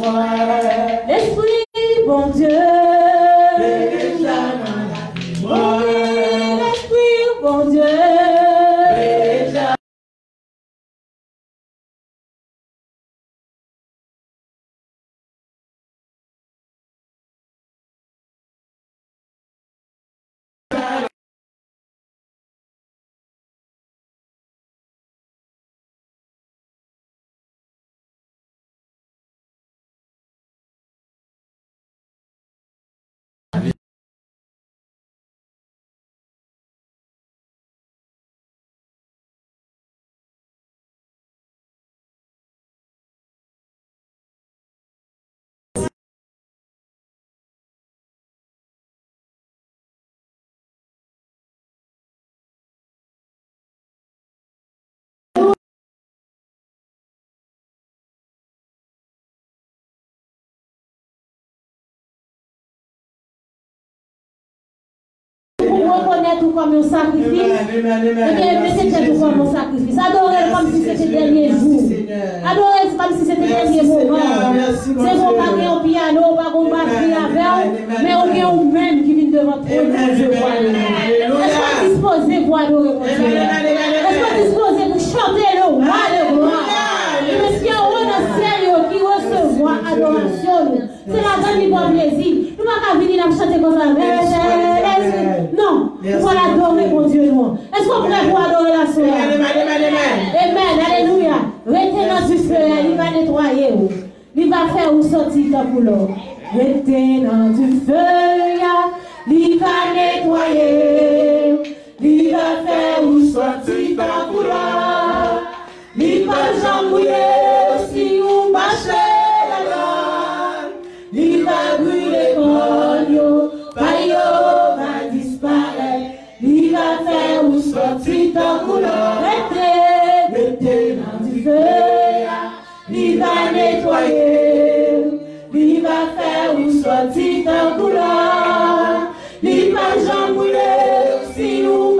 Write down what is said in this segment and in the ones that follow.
L'Esprit, bon Dieu. Ou reconnaître comme un sacrifice. mais c'était tout comme un sacrifice. Adorez comme si c'était le dernier jour. Adorez comme si c'était le dernier moment. C'est bon, pas un piano, pas qu'on batterie avec, mais on est au même qui vient devant toi. Est-ce qu'on disposé pour adorer comme ça? Est-ce qu'on disposé pour chanter le roi de gloire? Parce qu'il y a un ciel qui recevoir adoration. C'est la grande bonne plaisir. Pas venir là chanter comme ça. Non, il faut l'adorer, mon Dieu. Est-ce qu'on pourrait pour adorer la soeur? Amen, alléluia. Restez dans du feu, il va nettoyer. vous. Il va faire vous sortir ta couleur? Restez dans du feu, il va nettoyer. Il va faire vous sortir ta couleur? Il va jambouiller faire vous sortir ta couleur. Il va jambouiller si vous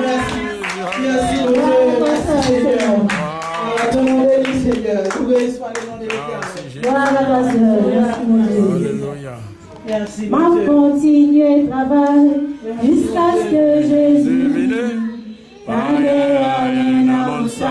merci. Merci, merci Seigneur. Merci, mon Dieu. Alléluia. Merci. Mon jusqu'à ce que Jésus vienne. Allez, allez, avance.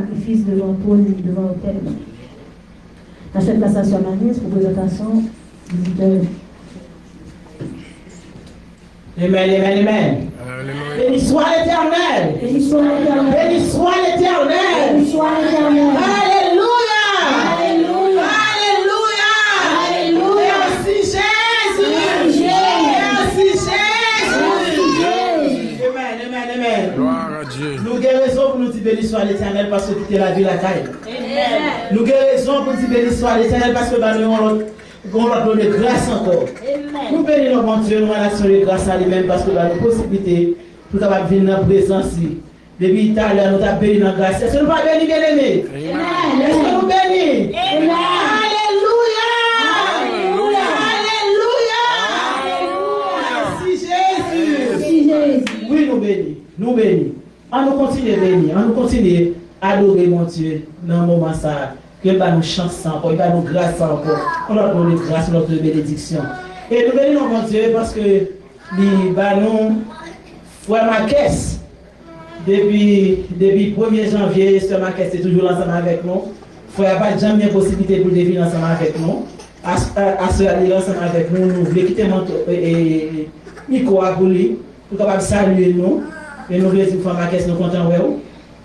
Sacrifice devant toi, devant l'autel. Dans cette passation à Magnus pour présentation, visiteur. Amen, amen, amen. Béni soit l'éternel. Béni soit l'éternel. Béni soit l'éternel. Béni soit l'éternel. Alléluia. Alléluia. Alléluia. Alléluia. Merci Jésus. Merci, Jésus. Merci Jésus. Amen, amen, amen. Gloire à Dieu. Nous avons raison pour nous dire béni soit l'éternel parce que tu es la vie la caille. Nous avons raison pour dire béni soit l'éternel parce que bah, nous avons avons donné grâce encore. Nous bénissons mon Dieu, nous allons sur grâce à lui-même parce que nous avons la possibilité pour capable venir dans la présence. Depuis Italie, nous avons béni dans la grâce. Est-ce que nous pas béni, bien aimé? Est-ce que nous bénis? Alléluia! Alléluia. Alléluia! Merci Jésus! Merci Jésus. Oui, nous bénis. Nous bénis. On nous continue de bénir. On nous continue à adorer mon Dieu dans le moment ça. Que va nous chance encore, il va nous grâce encore. On leur donne grâce, notre bénédiction. Et nous bénissons mon Dieu parce que il va nous faire ma caisse. Depuis, depuis 1er janvier, ce ma caisse est toujours ensemble avec nous. Il n'y a pas jamais possibilité pour venir ensemble avec nous. À, à, à ce aller ensemble avec nous, nous voulons quitter mon micro nous. Et nous voulons dire que ma caisse nous content ouais.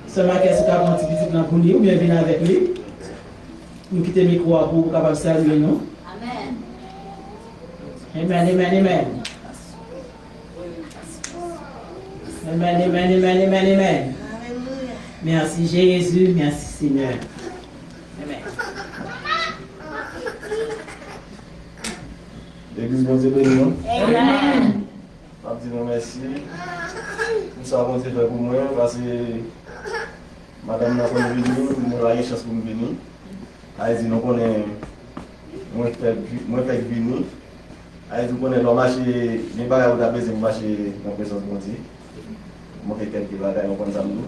Ce ma caisse est capable de visite dans pour lui ou bien venir avec lui? Nous quitter le micro pour capable saluer nous. Amen, amen, amen. Amen, amen, amen, amen, amen. Merci Jésus, merci Seigneur. Amen. L'église bon Dieu béni Mab di nou mersi. Mwen sa avon te fè pou mwen, pase madame nan kon vini, mwen la ye chans pou mwen vini. A ye di nou konen mwen fèk vini. A ye di konen lò mache, mwen bagay ou da beze mwen mache nan presons mwen di. Mwen fèk kelke bagay lò kon zamdou.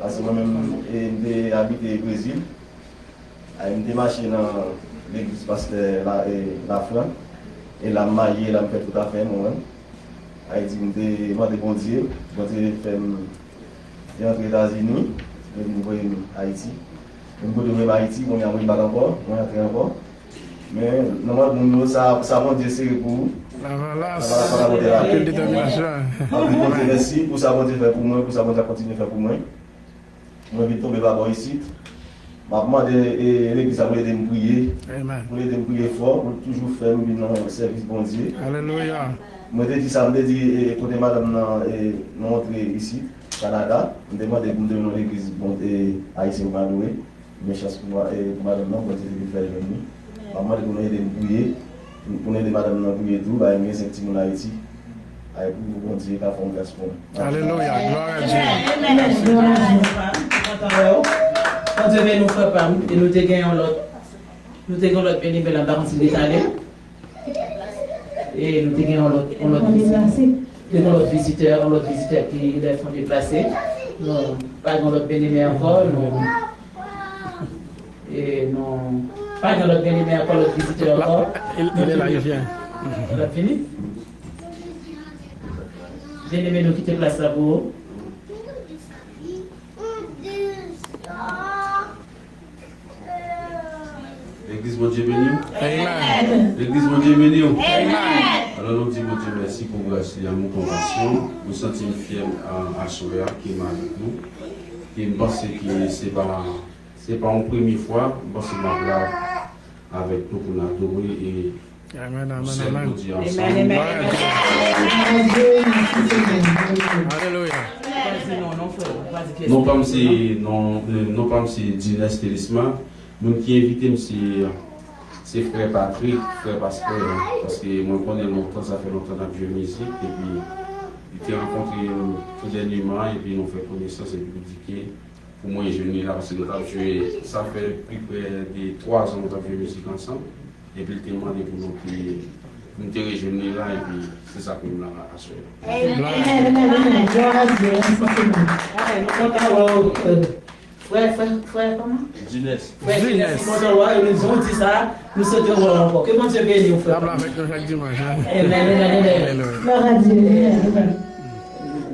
Pase mwen mèm mwen de habite Brazil. A ye mwen de mache nan l'eglise paste la flan. E la maye, la mwen fèk tout a fè mwen. Elle dit, je demande bon Dieu, bon Dieu fait je rentre aux États-Unis, je vais venir en Haïti. Je vais venir en Haïti, je vais venir encore, je vais rentrer encore. Mais normalement, ça, ça bon Dieu c'est pour vous. La relâche. Ça va pas la bonté là. Quelle détermination. Bon Dieu merci pour ça bon Dieu fait pour moi, pour ça bon Dieu continue à faire pour moi. Moi, je vais tomber d'abord ici. Je vais demander à l'église à m'aider à me prier, Amen. pour aider à Mwen te di sa, mwen te di kote madame nan montre isi, Kanada, mwen te mwen de nou l'eglize aise ou madouwe, mwen chas pou madame nan, mwen te di fè jouni. Mwen te konen de mbouye, konen de madame nan mbouye tou, ba mwen senti moun a iti, a pou mwen konti ka fon gaspon. Aleluya, gloria Dieu. Amen, gloria Dieu. Kon te ve nou fè pam, nou te gen yon lot, nou te gen lot beni belan baransi de talè, Et nous On l'autre est visiteur. placé. Nous avons l'autre visiteur, l'autre visiteur qui est font déplacer. Non, pas dans encore. Non. Et non, pas dans l'autre béni, mais encore l'autre visiteur encore. Il, il est là, il vient. On a fini Bien aimé, nous quitter place pour vous. L'église, mon Dieu béni. Amen. L'église, mon Dieu béni. Amen. Alors, nous disons, mon Dieu, merci pour grâce et amour, compassion. Nous sentons fiers à, à Soya qui est avec nous. Et je pense que ce n'est pas, c'est pas une première fois. Je pense que ma avec nous pour l'adorer et Amen, pour amen, amen. Amen. Alléluia. Non, non, frère, vas-y, Non non, euh, Dines Télisma, Moun ki evite m se frè Patrick, frè Pascal, paske moun konen lontan, sa fè lontan ap jwè mizik, epi ite renkontri tout denlyman, epi nou fè konesans, epi pou dike, pou mwen jwè la, paske nou tap jwè, sa fè pri pre de 3 an nou tap jwè mizik ansan, epi l teman de pou nou ki nous te réjouir là et puis c'est ça que nous l'avons assuré. Amen. Amen. Amen. Amen. Amen. Amen. Amen. Amen. Amen. Frère, frère, frère, comment? Frère. Dines, nous ils ont dit ça, nous souhaitons voir encore. Que mon Dieu bénisse, frère. blague avec nous chaque dimanche. Amen, amen, amen. Alléluia. Gloire à Dieu. Amen, amen.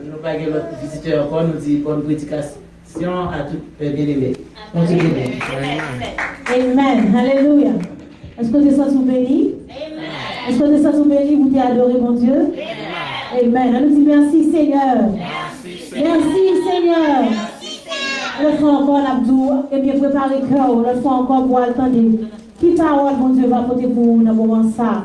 Nous pas l'autre visiteur encore, nous dit bonne prédication à tout bien-aimé. Mon Dieu bénisse. Amen. Amen. Alléluia. Est-ce que tes sens sont bénis? Est-ce que tes sens sont bénis? Vous t'es adoré, mon Dieu? Amen. On nous dit merci, Seigneur. Merci, Seigneur. Le fois encore, l'abdou, et bien préparer le cœur. Le encore pour attendre. Qui parole, mon Dieu, va porter pour nous dans le moment ça?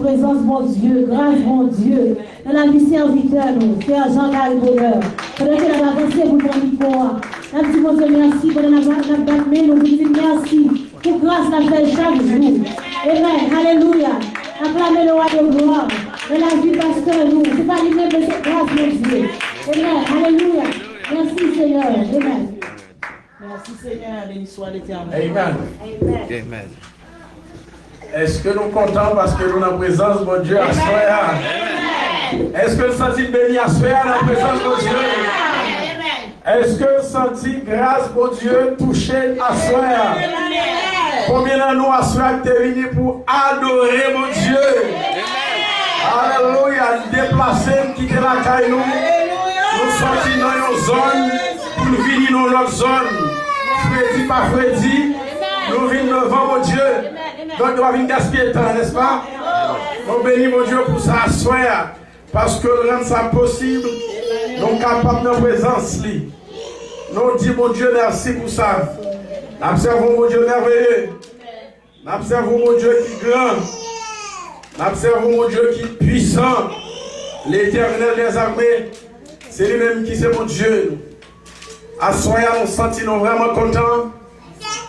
Présence, mon Dieu, grâce, mon Dieu. Dans la vie serviteur, nous, Frère Jean-Gary Bonheur. Pendant que nous avancé pour. Nous mon merci. Pendant que nous avons nous disons merci. Pour grâce, nous fait chaque jour. Amen. Alléluia. Acclamez le roi de gloire. Dans la vie, pasteur, nous. C'est pas lui-même, mais c'est grâce, mon Dieu. Amen. Alléluia. Merci, Seigneur. Amen. Merci Seigneur, béni soit l'éternel. Amen. Amen. Est-ce que nous comptons parce que nous sommes en présence de mon Dieu à Soya? Est-ce que nous sentons béni à dans la présence de mon Dieu? Est-ce que nous sentons grâce mon Dieu toucher à Soya? Combien de nous à qui est venu pour adorer mon Dieu? Alléluia, déplacer, quitter la caille nous. Nous sortir dans une zone pour nous venir dans notre zone. Freddy par Freddy, nous venons devant mon Dieu. Donc nous venir gaspiller le temps, n'est-ce pas? Nous bénissons mon Dieu pour ça, soir. Parce que nous rendons ça possible. Nous sommes capables de présence. Nous disons mon Dieu merci pour ça. Nous observons mon Dieu merveilleux. Nous observons mon Dieu qui est grand. Nous observons mon Dieu qui est puissant. L'éternel des armées. C'est lui-même qui c'est mon Dieu. À soya, nous sentons vraiment contents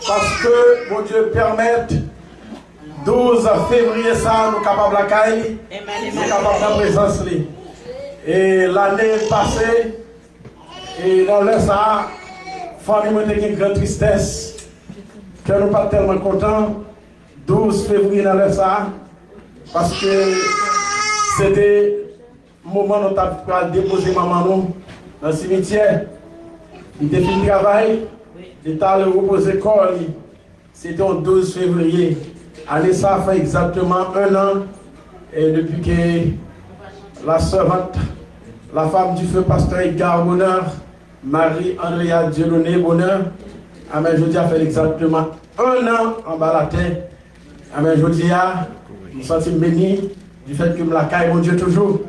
parce que mon Dieu permet 12 février ça, nous sommes capables de la caille, nous sommes capables de la présence. Et l'année passée, et dans le ça, famille une grande tristesse, que nous pas tellement contents. 12 février dans le ça, parce que c'était le moment où nous avons déposé maman nous dans le cimetière. Il était fini le travail, il était allé reposer corps. lui. C'était le 12 février. Allez, ça fait exactement un an et depuis que la servante, la femme du feu pasteur Edgar Bonheur, Marie-Andrea Dieudonné Bonheur, Amen, je dis, a fait exactement un an en bas la terre. Amen, je dis, nous sommes bénis du fait que me la caille, mon Dieu, toujours.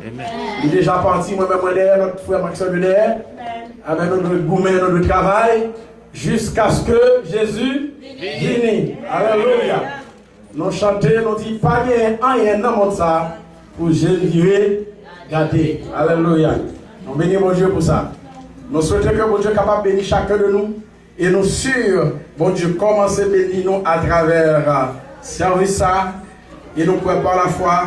Il est déjà parti, moi-même, moi, derrière, notre frère Maxime derrière. Nous devons goumer notre travail jusqu'à ce que Jésus vienne. Alléluia. Nous chantons, nous disons, pas rien, rien dans monde ça, pour Jésus garder. Alléluia. Nous bénissons mon Dieu pour ça. Nous souhaitons que mon Dieu soit capable de bénir chacun de nous. Et nous sûrs, bon Dieu, commence à bénir nous à travers euh, service ça. Et nous pouvons par la foi,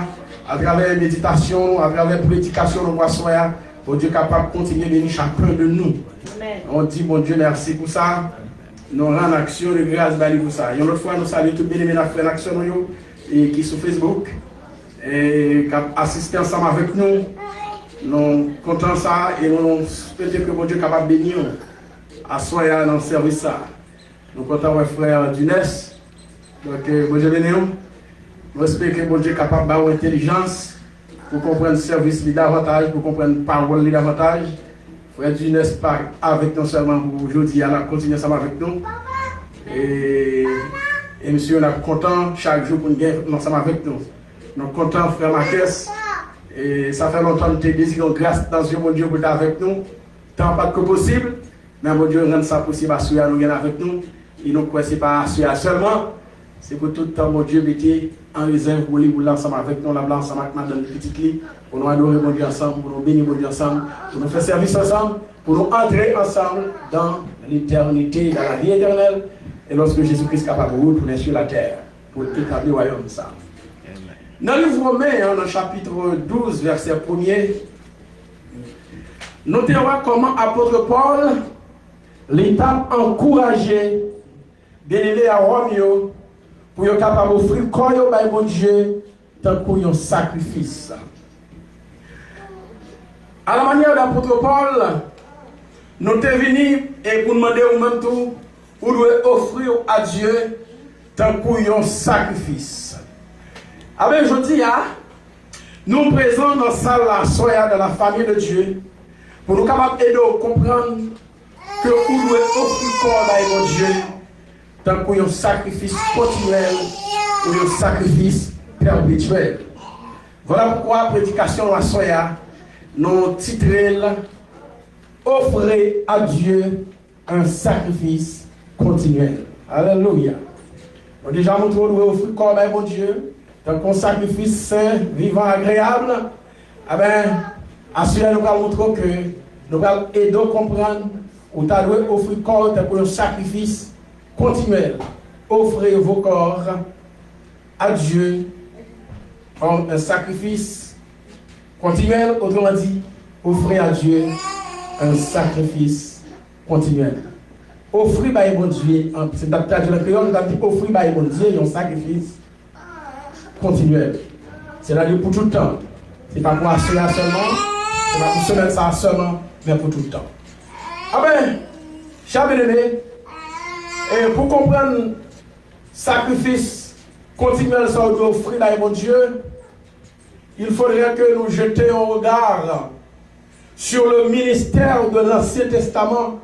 à travers la méditation, à travers la prédication, nous voyons Bon Dieu capable de continuer à bénir chacun de nous. On dit, bon Dieu, merci pour ça. Nous rendons action de grâce pour ça. Et une autre fois, nous saluons tous les bénévoles frères d'action et qui sont sur Facebook et qui assisté ensemble avec nous. Nous de ça et nous souhaitons que bon Dieu soit capable de bénir à soi dans le service. Nous sommes contents de frère Dunès. Donc, bon Dieu bénir. Nous espérons que bon Dieu capable d'avoir intelligence pour comprendre le service davantage, pour comprendre la parole davantage. Frère Dunès pas avec nous seulement pour aujourd'hui, il a continué ensemble avec nous. Et, monsieur, on est content chaque jour pour nous être ensemble avec nous. Nous sommes contents, frère Marquès. Et ça fait longtemps que nous désirons grâce dans Dieu, mon Dieu, pour être avec nous. Tant pas que possible. Mais mon Dieu rend ça possible à celui nous avec nous. Et nous n'est pas à celui seulement. C'est pour tout le temps, mon Dieu, mettez en réserve pour lui, pour l'ensemble avec nous, là, ensemble avec madame petite lit, pour nous adorer mon Dieu ensemble, pour nous bénir mon Dieu ensemble, pour nous faire service ensemble, pour nous entrer ensemble dans l'éternité, dans la vie éternelle. Et lorsque Jésus-Christ est capable de retourner sur la terre pour établir le royaume ensemble. Dans le livre Romain, hein, dans le chapitre 12, verset 1er, notez comment apôtre Paul l'étape encouragé d'élever à pou yo kapab ofri kon yo bay bon Dje, tan pou yo sakrifis. A la manye ou da potropol, nou te vini, e pou nmande ou mwen tou, ou dwe ofri ou a Dje, tan pou yo sakrifis. A ben jodi ya, ah, nou prezon nan sal la soya de la fami de Dje, pou nou kapab edo kompran, ke ou dwe ofri kon bay bon Dje, tant un sacrifice continuel ou un sacrifice perpétuel. Voilà pourquoi la prédication à soya nous titré Offrez à Dieu un sacrifice continuel. Alléluia. On déjà montré nous offrir corps à mon Dieu donc, un sacrifice saint, vivant, agréable, eh bien, assurer nous allons montrer que nous allons aider à comprendre ou dois offrir corps pour un sacrifice continuel. Offrez vos corps à Dieu comme un sacrifice continuel, autrement dit, offrez à Dieu un sacrifice continuel. Offrez à bon Dieu, c'est la traduction de créole, offrir à bon Dieu un sacrifice continuel. C'est-à-dire pour tout le temps. Ce n'est pas pour cela seulement, ce n'est pas pour semaine ça seulement, mais pour tout le temps. Ah ben, cher bien-aimé, et pour comprendre sacrifice continuel ça doit offrir à mon Dieu, il faudrait que nous jetions un regard sur le ministère de l'Ancien Testament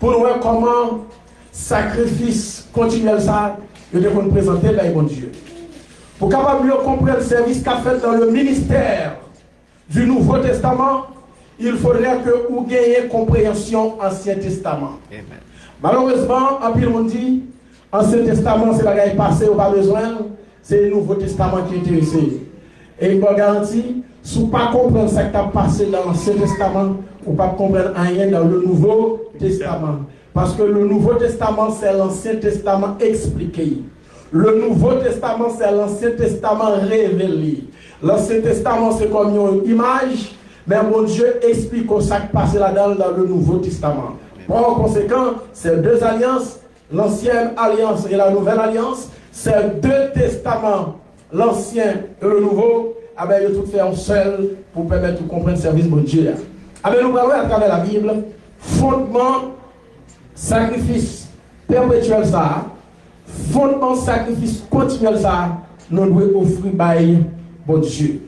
pour voir comment sacrifice continuel ça, nous devons présenter à mon Dieu. Pour capable mieux comprendre le service qu'a fait dans le ministère du Nouveau Testament, il faudrait que vous ayez compréhension Ancien Testament. Malheureusement, en pile on dit, Ancien Testament, c'est la guerre passée, on pas besoin, c'est le Nouveau Testament qui est intéressé. Et il me garantit, si vous ne pas comprendre ce qui a passé dans l'Ancien Testament, vous ne pas comprendre rien dans le Nouveau Testament. Parce que le Nouveau Testament, c'est l'Ancien Testament expliqué. Le Nouveau Testament, c'est l'Ancien Testament révélé. L'Ancien Testament, c'est comme une image, mais mon Dieu explique ce qui passe là-dedans dans le Nouveau Testament. Par conséquent, ces deux alliances, l'ancienne alliance et la nouvelle alliance, ces deux testaments, l'ancien et le nouveau, ah ben, tout fait en seul pour permettre de comprendre le service de Dieu. Ah ben, nous parlons à travers la Bible, fondement, sacrifice perpétuel ça, fondement sacrifice continuel ça, nous devons offrir par bon Dieu.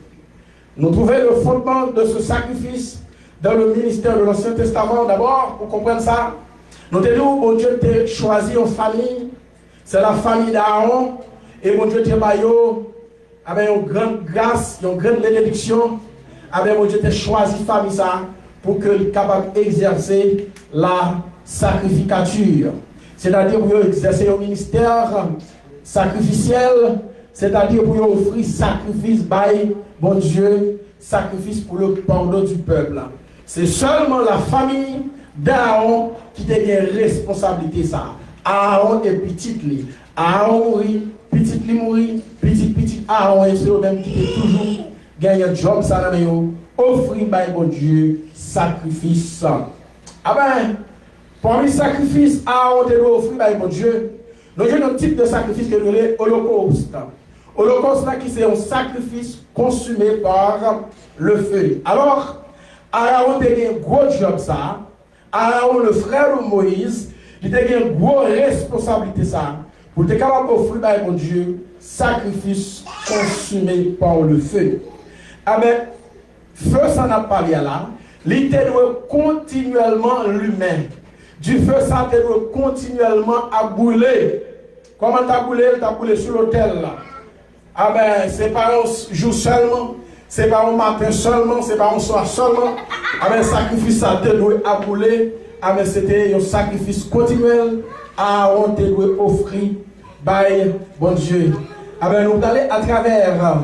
Nous trouvons le fondement de ce sacrifice dans le ministère de l'Ancien Testament. D'abord, pour comprendre ça, nous avons bon Dieu t'a choisi une famille, c'est la famille d'Aaron, et mon Dieu t'a avec une grande grâce, une grande bénédiction, avec mon Dieu t'a choisi famille ça pour que capable d'exercer la sacrificature. C'est-à-dire pour exercer un ministère sacrificiel, c'est-à-dire pour offrir sacrifice by bon Dieu, sacrifice pour le pardon du peuple. C'est seulement la famille d'Aaron qui a une responsabilité ça. Aaron est petit. Aaron mourit, petit lui mourit, petit petit Aaron est le même qui toujours gagner un job ça offrir by bon Dieu sacrifice. Ah ben, parmi les sacrifices à on doit offrir par mon Dieu, nous avons un type de sacrifice que nous holocauste. Holocauste là qui c'est un sacrifice consumé par le feu. Alors, Aaron a un gros job ça. Aaron, le frère de Moïse, il a une grosse responsabilité ça. Pour être capable d'offrir par mon Dieu, sacrifice consumé par le feu. Ah ben, feu ça n'a pas lié là. Il doit continuellement l'humain. Du feu ça doit continuellement à brûler. Comment t'as brûlé? T'as brûlé sur l'autel là. Ah ben, c'est pas un jour seulement, c'est pas un matin seulement, c'est pas un soir seulement. Ah ben, sacrifice ça te brûler. Ah ben, c'était un sacrifice continuel à on te doit offrir par bon Dieu. Ben, nous allons à travers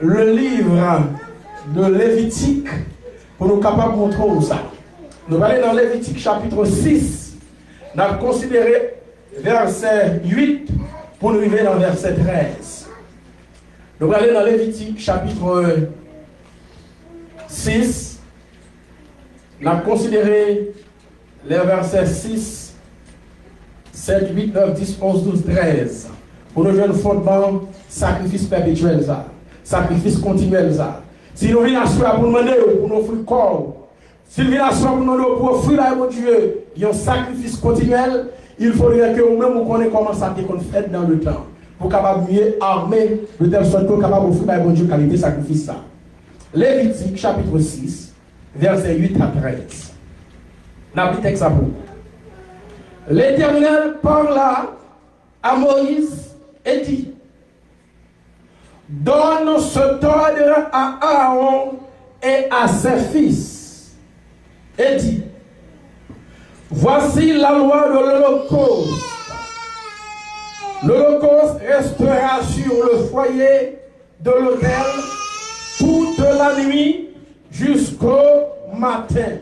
le livre de Lévitique pour nous capables de montrer ça. Nous allons dans Lévitique chapitre 6. Nous allons considérer verset 8 pour nous arriver dans verset 13. Nous allons dans Lévitique chapitre 6. Nous allons considérer les versets 6, 7, 8, 9, 10, 11, 12, 13. Pour nous le fondement, sacrifice perpétuel, ça. sacrifice continuel. Ça. Si nous venons à pour nous demander, pour nous offrir corps, si nous venons à pour nous pour offrir à mon Dieu, il y a un sacrifice continuel, il faudrait que nous-mêmes nous connaissions comment ça a fait dans le temps. Pour capable mieux armer, de telle sorte que capable d'offrir à mon Dieu qualité sacrifice ça. Lévitique chapitre 6, verset 8 à 13. N'habite texte. L'Éternel parla à Moïse et dit Donne ce ordre à Aaron et à ses fils. Et dit Voici la loi de l'Holocauste. L'Holocauste restera sur le foyer de l'autel toute la nuit jusqu'au matin.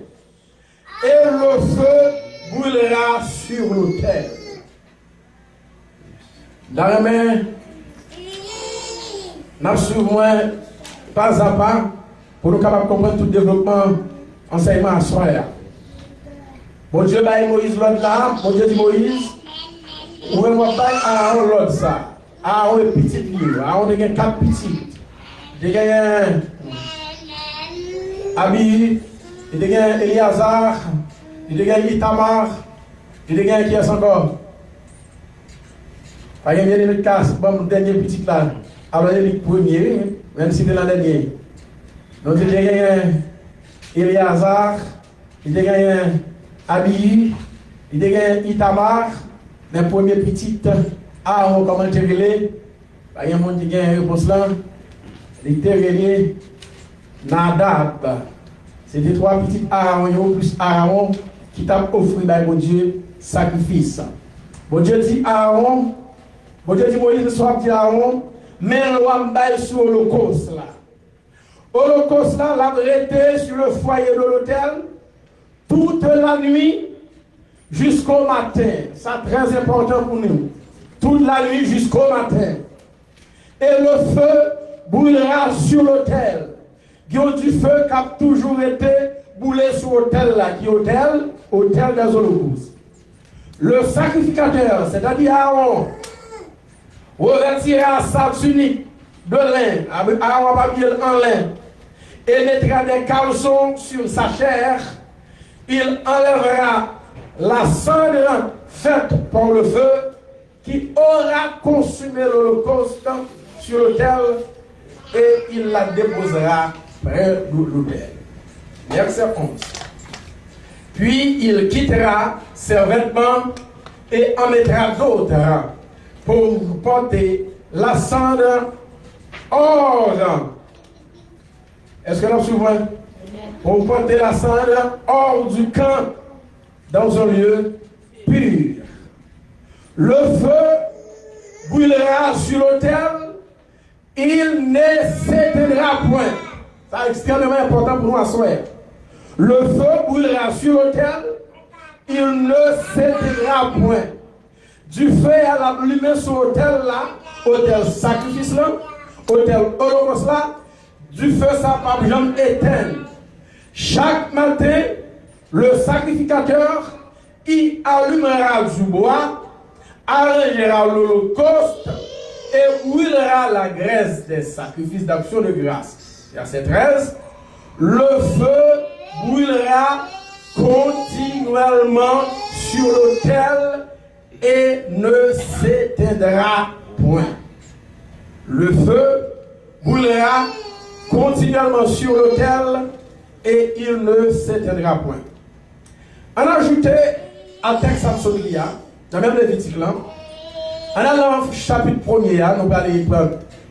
Et le feu brûlera sur l'autel. Dans la main, nous suivons pas à pas pour nous capables de comprendre tout le développement enseignement à soi. Bon Dieu, bah, Moïse l'autre là, bon Dieu dit Moïse, ou on va pas Aaron l'autre ça. Aaron est petit livre, Aaron est quatre petits. Il y a Abi, il y a Eliazar, il y a Itamar, il y a qui est encore. Par exemple, il y a une casse, bon, dernier petit là. Alors, il est le premier, même si c'est la. Donc, il y a Eliazar, y a Abi, y a Itamar, le premier petit Aaron, comment tu relais Il y a un monde qui a une réponse là. Il était relais Nadab. C'était trois petits Aaron, plus Aaron qui t'a offert par mon Dieu sacrifice. Bon Dieu dit Aaron, bon Dieu dit Moïse, le soir dit Aaron, mais loi sur l'Holocauste là. Holocauste là, l'a sur le foyer de l'hôtel toute la nuit jusqu'au matin. C'est très important pour nous. Toute la nuit jusqu'au matin. Et le feu brûlera sur l'autel. Y a du feu qui a toujours été brûlé sur l'autel là, qui hôtel des holocaustes. Le sacrificateur, c'est-à-dire Aaron, revêtira sa tunique de lin, Aaron va en lin, et mettra des caleçons sur sa chair. Il enlèvera la cendre faite par le feu qui aura consumé l'Holocauste sur l'autel et il la déposera près de l'autel. Verset 11. Puis il quittera ses vêtements et en mettra d'autres pour porter la cendre hors. Est-ce que nous souvent Pour porter la cendre hors du camp dans un lieu pur. Le feu brûlera sur l'autel, il ne s'éteindra point. C'est extrêmement important pour nous à soir. Le feu brûlera sur l'autel, il ne s'éteindra point. Du feu à la lumière sur l'autel là, hôtel sacrifice là, hôtel holocauste là, du feu ça va jamais éteindre. Chaque matin, le sacrificateur y allumera du bois, arrangera l'holocauste et brûlera la graisse des sacrifices d'action de grâce. Verset 13. Le feu brûlera continuellement sur l'autel et ne s'éteindra point. Le feu brûlera continuellement sur l'autel et il ne s'éteindra point. On a ajouté à texte Samsonia, dans même Lévitique là, on a dans chapitre 1er, nous allons prendre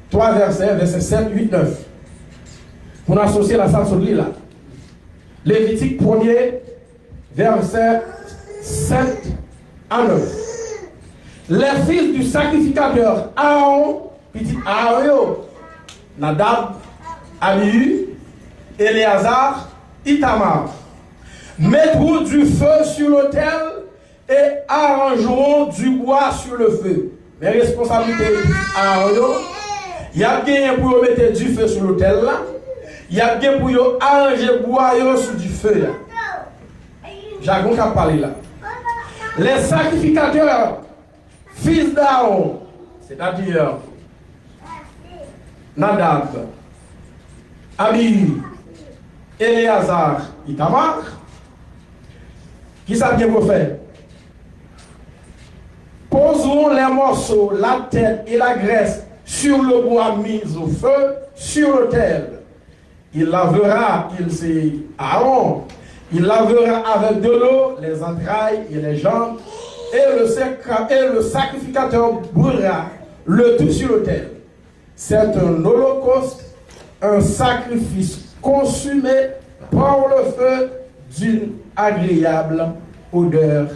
trois versets, versets 7, 8, 9. Pour associer la Samsonie là. Lévitique 1er, verset 7 à 9. Les fils du sacrificateur Aaron, petit Aaron, Nadab, Abihu, Éléazar, Itamar, mettront du feu sur l'autel et arrangeront du bois sur le feu. Les responsabilités Aaron, il y a bien pour mettre du feu sur l'autel là, il y a bien pour arranger bois sur du feu là. Jagon qui a parlé là. Les sacrificateurs, fils d'Aaron, c'est-à-dire Nadab, Abi, Éléazar, Itamar, qui ça bien pour faire? Posons les morceaux, la tête et la graisse sur le bois mis au feu, sur l'autel. Il lavera, il c'est Aaron, il lavera avec de l'eau les entrailles et les jambes, et le, et le sacrificateur brûlera le tout sur l'autel. C'est un holocauste, un sacrifice consumé par le feu d'une agréable odeur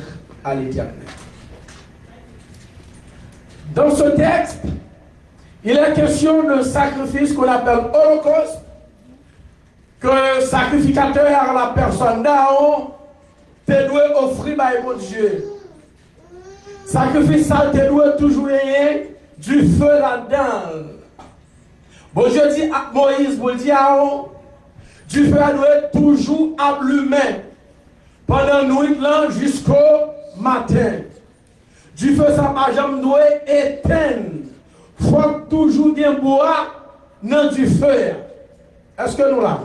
à l'éternel. Dans ce texte, il est question d'un sacrifice qu'on appelle holocauste, que le sacrificateur la personne d'Aaron te doit offrir par mon Dieu. Sacrifice ça te doit toujours ayer du feu là-dedans. Bon Dieu dit à Moïse, bon dit à Aaron, du feu doit toujours allumé pendant nuit jusqu'au matin. Du feu ça pas jamais doit éteindre. Faut toujours bien boire dans du feu. Est-ce que nous là?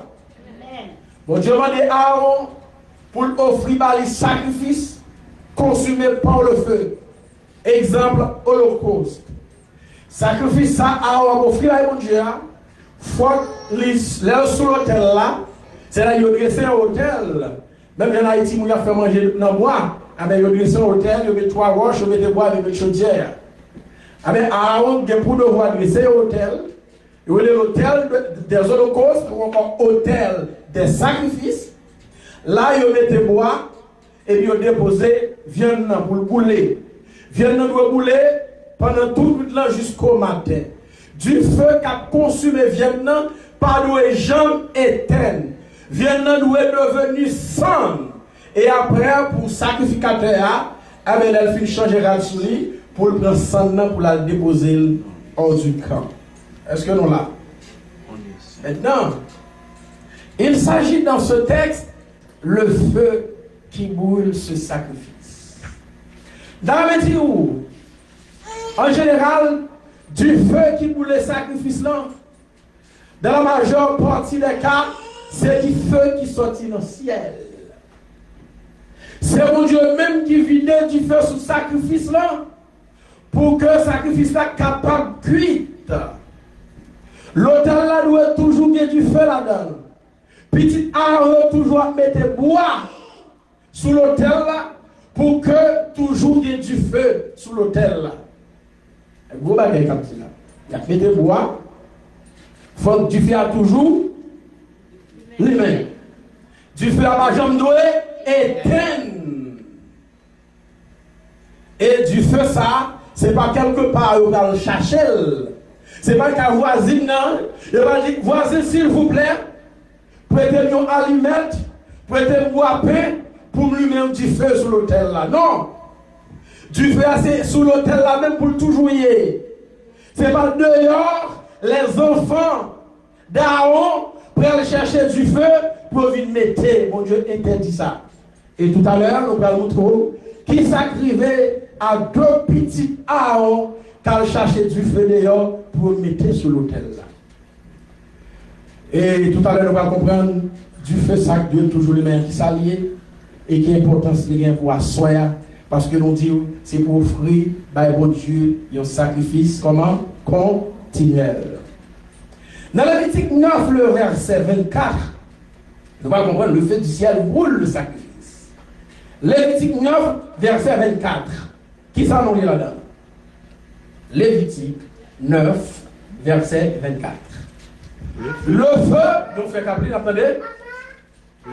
Bon Dieu m'a dit à Aaron pour offrir les sacrifices consumés par le feu. Exemple, holocauste. Sacrifice ça à offrir à mon Dieu. Faut les sur l'hôtel là. C'est là qu'il a un hôtel. Même en Haïti, il a fait manger dans le bois. Mais il a dressé un hôtel, il a mis trois roches, il a mis des bois, il a mis chaudière. Mais Aaron, il a pour devoir dresser un hôtel. Il a l'hôtel des holocaustes, ou hôtel des sacrifices. Là, il a mis des bois et il a déposé viande pour le bouler. Viande doit bouler pendant tout le temps jusqu'au matin. Du feu qui a consumé viande, par les jambes éteintes. Viande doit devenir sang. Et après, pour sacrificateur, elle fin changera de lui pour le prendre sang pour la déposer hors du camp. Est-ce que nous là? Maintenant, il s'agit dans ce texte le feu qui brûle ce sacrifice. Dans où en général, du feu qui brûle le sacrifice là, dans la majeure partie des cas, c'est du feu qui sortit dans le ciel. C'est mon Dieu même qui vidait du feu sur le sacrifice là, pour que le sacrifice là capable cuire. L'autel là doit toujours bien du feu là-dedans. Petit arbre toujours mettre bois sous l'autel là, pour que toujours ait du feu sous l'autel là. Un gros bagage comme ça. Il y a fait des bois. Faut que du feu a toujours les mains. Du feu à ma jambe doit éteindre. Et du feu ça, c'est pas quelque part où on va le chercher. C'est pas qu'un voisin, non. Il va dire, voisin, s'il vous plaît, prêtez-moi allumette, prêtez-moi pain pour me mettre du feu sur l'hôtel là. Non. Du feu c'est sur l'hôtel là même pour toujours y C'est pas dehors, les enfants d'Aaron aller chercher du feu pour venir mettre. Mon Dieu interdit ça. Et tout à l'heure, nous allons montrer qui s'acrivait à deux petits Aaron qu'elle cherchait du feu dehors pour mettre sur l'autel. Et tout à l'heure, nous allons comprendre du feu sac Dieu toujours les mains qui s'allient et qui est important de pour asseoir parce que nous disons c'est pour offrir à bon Dieu un sacrifice comment? Continuel. Dans Lévitique 9, le verset 24, nous allons comprendre le feu du ciel roule le sacrifice. Lévitique 9, verset 24. Qui s'en nous là-dedans? Lévitique 9, verset 24. Le feu, donc fait qu'après, attendez.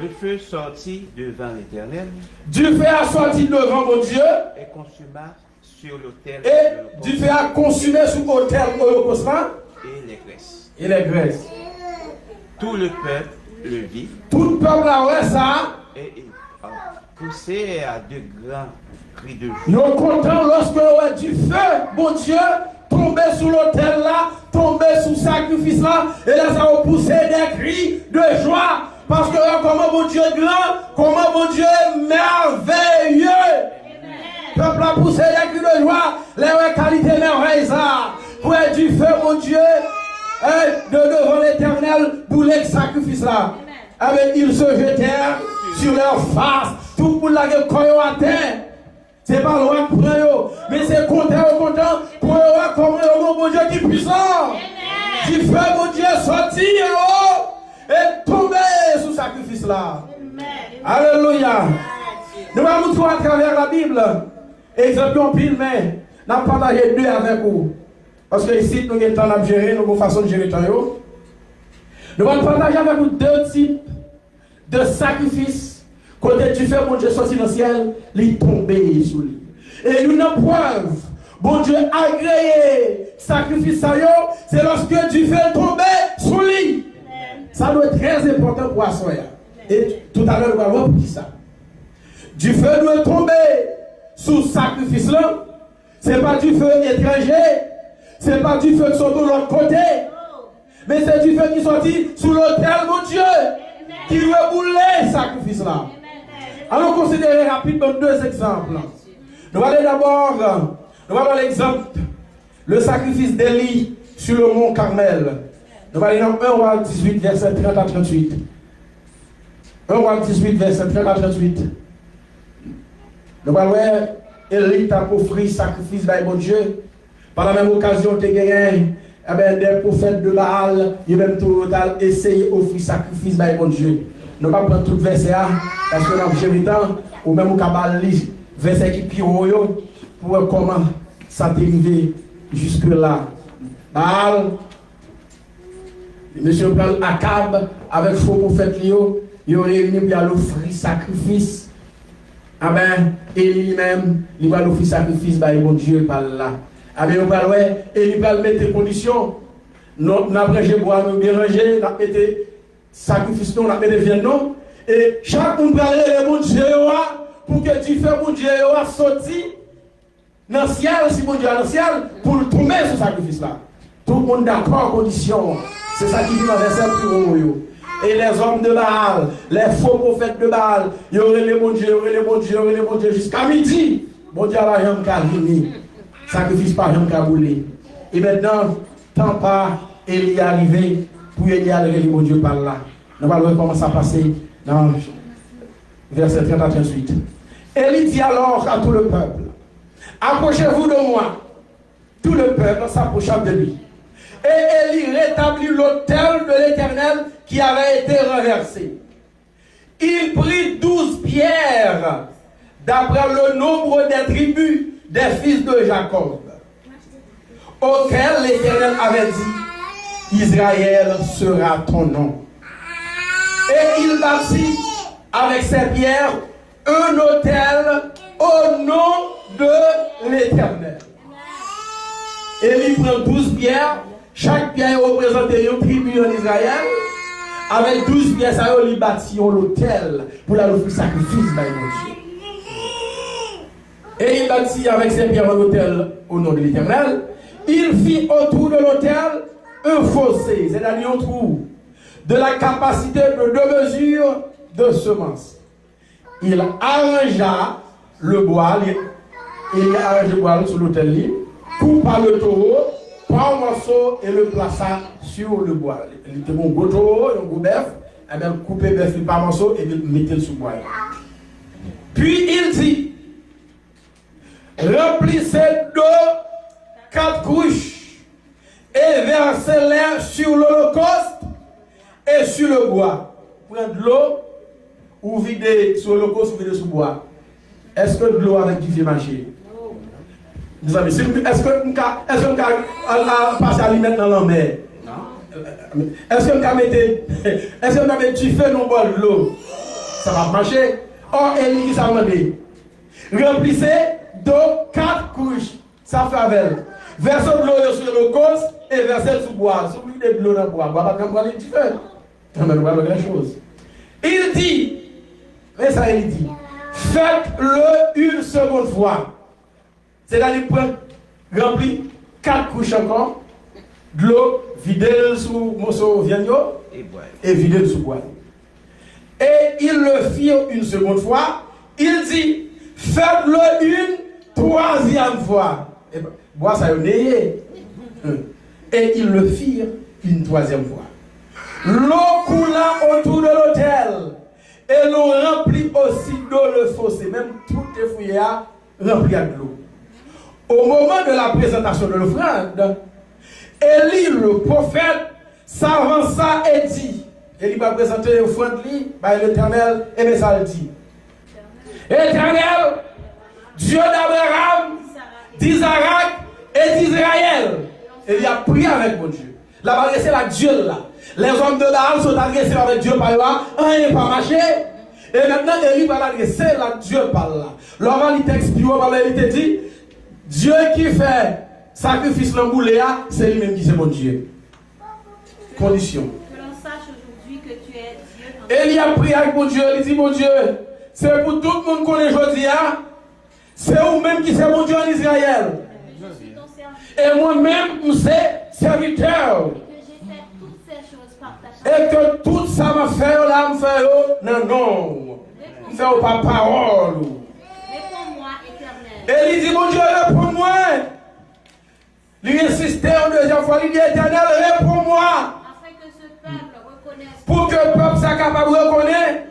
Le feu sortit devant l'Éternel. Du feu a sorti devant mon Dieu. Et consuma sur l'autel. Et du feu a consumé sur l'autel Et les graisses. Et les graisses. Tout le peuple le vit. Tout le peuple a ouais ça. Et, et poussé à de grands cris de joie. Nous comptons lorsque ouais, du feu, mon Dieu, tombé sous l'autel là, tombé sous sacrifice là, et là ça a poussé des cris de joie. Parce que comment mon Dieu est grand, comment mon Dieu est merveilleux. Le peuple a poussé des cris de joie, les qualités merveilleuses. Pour être du feu, mon Dieu, et de devant l'éternel pour les sacrifices là. Avec ils se jetèrent sur leur face. Tout le monde a à terre. C'est pas loin pour eux, mais c'est content au content pour eux comme mon Dieu qui est puissant. Du feu, mon Dieu, sorti haut et tomber sous sacrifice là. Alléluia. Nous allons montrer à travers la Bible. Exemple en pile, mais nous allons partager deux avec vous. Parce que ici, nous avons temps de gérer, nous avons façon de gérer temps. Nous allons partager avec vous deux types de sacrifices. Côté tu fais, mon Dieu, sorti dans le ciel, il tombé sous lui. Et une preuve, bon Dieu agréé, sacrifice c'est lorsque tu fais tomber sous lui. Ça doit être très important pour asseoir. Et tout à l'heure, nous allons voir pour qui ça. Du feu doit tomber sous sacrifice là. Ce n'est pas du feu étranger. Ce n'est pas du feu qui sont de l'autre côté. Mais c'est du feu qui sortit sous l'autel, mon Dieu. Qui doit bouler sacrifice là. Allons considérer rapidement deux exemples. Nous allons d'abord, nous allons l'exemple, le sacrifice d'Élie sur le mont Carmel. Nous allons dans 1 roi 18, verset 30 à 38. 1 roi 18, verset 30 à 38. Nous allons voir Eric t'a offert sacrifice à bon Dieu. Par la même occasion, tu gagné eh bien, des prophètes de Baal, ils même tout essayé d'offrir sacrifice à bon Dieu. Nous ne pas prendre tout verset là, parce que dans le temps, ou même au cabal verset qui pire pour voir comment ça dérive jusque là. Baal, Monsieur prend Akab avec faux prophète Lio, il aurait réuni pour sacrifice. Ah ben, et lui-même, il va l'offrir sacrifice, bah, mon Dieu, par là. Ah ben, on va ouais, et il va mettre des conditions. Nous avons boire, nous déranger, nous avons mis sacrifice, nous avons mis viande, non. Et chaque monde va aller, mon Dieu, pour que tu fasses mon Dieu, sorti dans le ciel, si mon Dieu dans le ciel, pour tomber ce sacrifice-là. Tout le monde d'accord, condition. C'est ça qui dit dans verset. Et les hommes de Baal, les faux prophètes de Baal, il y aurait les bons dieux, il y aurait les bons dieux, il y aurait les bons dieux jusqu'à midi. Bon Dieu, la jambe venir. Sacrifice par jambe bouler. Et maintenant, tant pas, il est arrivé pour y aller les bons dieux par là. Nous allons voir comment ça passe dans verset 30 à 38. il dit alors à tout le peuple, approchez-vous de moi. Tout le peuple s'approcha de lui et Élie rétablit l'autel de l'Éternel qui avait été renversé. Il prit douze pierres d'après le nombre des tribus des fils de Jacob, auxquels l'Éternel avait dit, Israël sera ton nom. Et il bâtit avec ces pierres un autel au nom de l'Éternel. Et il prend douze pierres chaque pierre représentait une tribu en Israël. Avec douze pierres, ça a bâti hôtel pour la sacrifice par Dieu. Et il bâtit avec ces pierres hôtel au nom de l'Éternel. Il fit autour de l'hôtel un fossé, c'est-à-dire un trou, de la capacité de deux mesures de semences. il arrangea le bois, il, il arrangea le bois sur l'autel libre, coupa le taureau, un morceau et le plaça sur le bois. Il était un taureau, un gros bœuf, et bien couper le bœuf par morceau et il mettait le sous bois. Puis il dit, remplissez d'eau quatre couches et versez-les sur l'holocauste et sur le bois. Prenez de l'eau ou videz sur l'holocauste ou videz sur le bois. Est-ce que de l'eau a rectifié marché? Mes est-ce que est-ce que nous avons passé à lui mettre dans la mer? Est-ce que nous avons mettre est-ce que nous avons mettre du feu dans le de l'eau? Ça va marcher. Or, Élie qui s'est demandé. Remplissez d'eau quatre couches. Ça fait avec. Versez de l'eau sur le cause et versez sous bois. Voulez de l'eau dans le bois, bois pas comme du feu. Non, mais pas quelque chose. Il dit, mais ça il dit, faites-le une seconde fois. C'est-à-dire, prendre, remplir quatre couches encore, de l'eau, videz-le sous morceau viande Et videz-le sous bois. Et ils le firent une seconde fois. Il dit, faites-le une troisième fois. Et ben, bois ça y est. Et ils le firent une troisième fois. L'eau coula autour de l'autel. Et l'on remplit aussi d'eau le fossé. Même tout les fouillés rempli de l'eau. Au moment de la présentation de l'offrande, Élie, le prophète, s'avança et dit, Élie va présenter l'offrande par l'éternel, et bien ça le dit. Éternel, Dieu d'Abraham, d'Isaac et d'Israël. Élie a prié avec mon Dieu. Là-bas, c'est la Dieu là. Les hommes de Baal sont adressés avec Dieu par là, rien n'est pas marché. Et maintenant, Élie va l'adresser la Dieu par là. Laurent, il t'explique, il te dit, Dieu qui fait sacrifice l'ambouléa, c'est lui-même qui c'est mon Dieu. Condition. Que l'on sache aujourd'hui que tu es Dieu. Elie a prié avec mon Dieu, il dit mon Dieu, c'est pour tout le monde qu'on est aujourd'hui, Hein? c'est vous-même qui c'est mon Dieu en Israël. Et moi-même, je suis serviteur. Et que tout ça m'a fait, là, m'a fait, oh, non, non. M'a fait oh, par parole. Et il dit, mon Dieu, réponds-moi. Il insistait en deuxième fois, il dit, éternel, réponds-moi. Afin que ce peuple reconnaisse Pour que le peuple soit capable de reconnaître,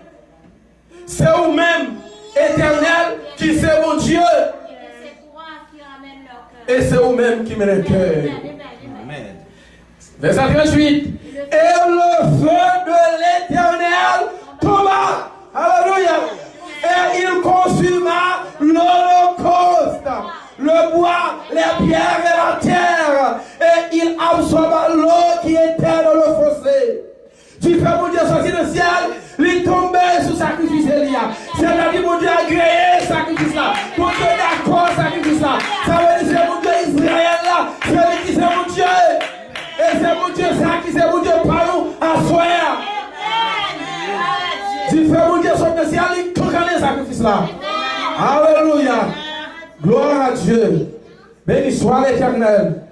c'est vous-même, éternel, qui c'est mon Dieu. que c'est toi qui ramène leur cœur. Et c'est vous-même qui met le cœur. Verset 38. Et le feu de l'éternel tomba. Alléluia. Et il consuma l'holocauste, le bois, les pierres et la terre. Et il absorba l'eau qui était dans le fossé. Tu fais mon Dieu sortir du ciel, il tombait sous sacrifice Elia. C'est-à-dire mon Dieu agréé sacrifice là. Mon Dieu d'accord sacrifice là. Ça veut dire c'est mon Dieu Israël là. C'est lui qui c'est mon Dieu. Et c'est mon Dieu ça qui c'est mon Dieu par nous à soir. Fais mon Dieu du ciel, il tout les sacrifices là. Alléluia. Gloire à Dieu. Béni soit l'éternel.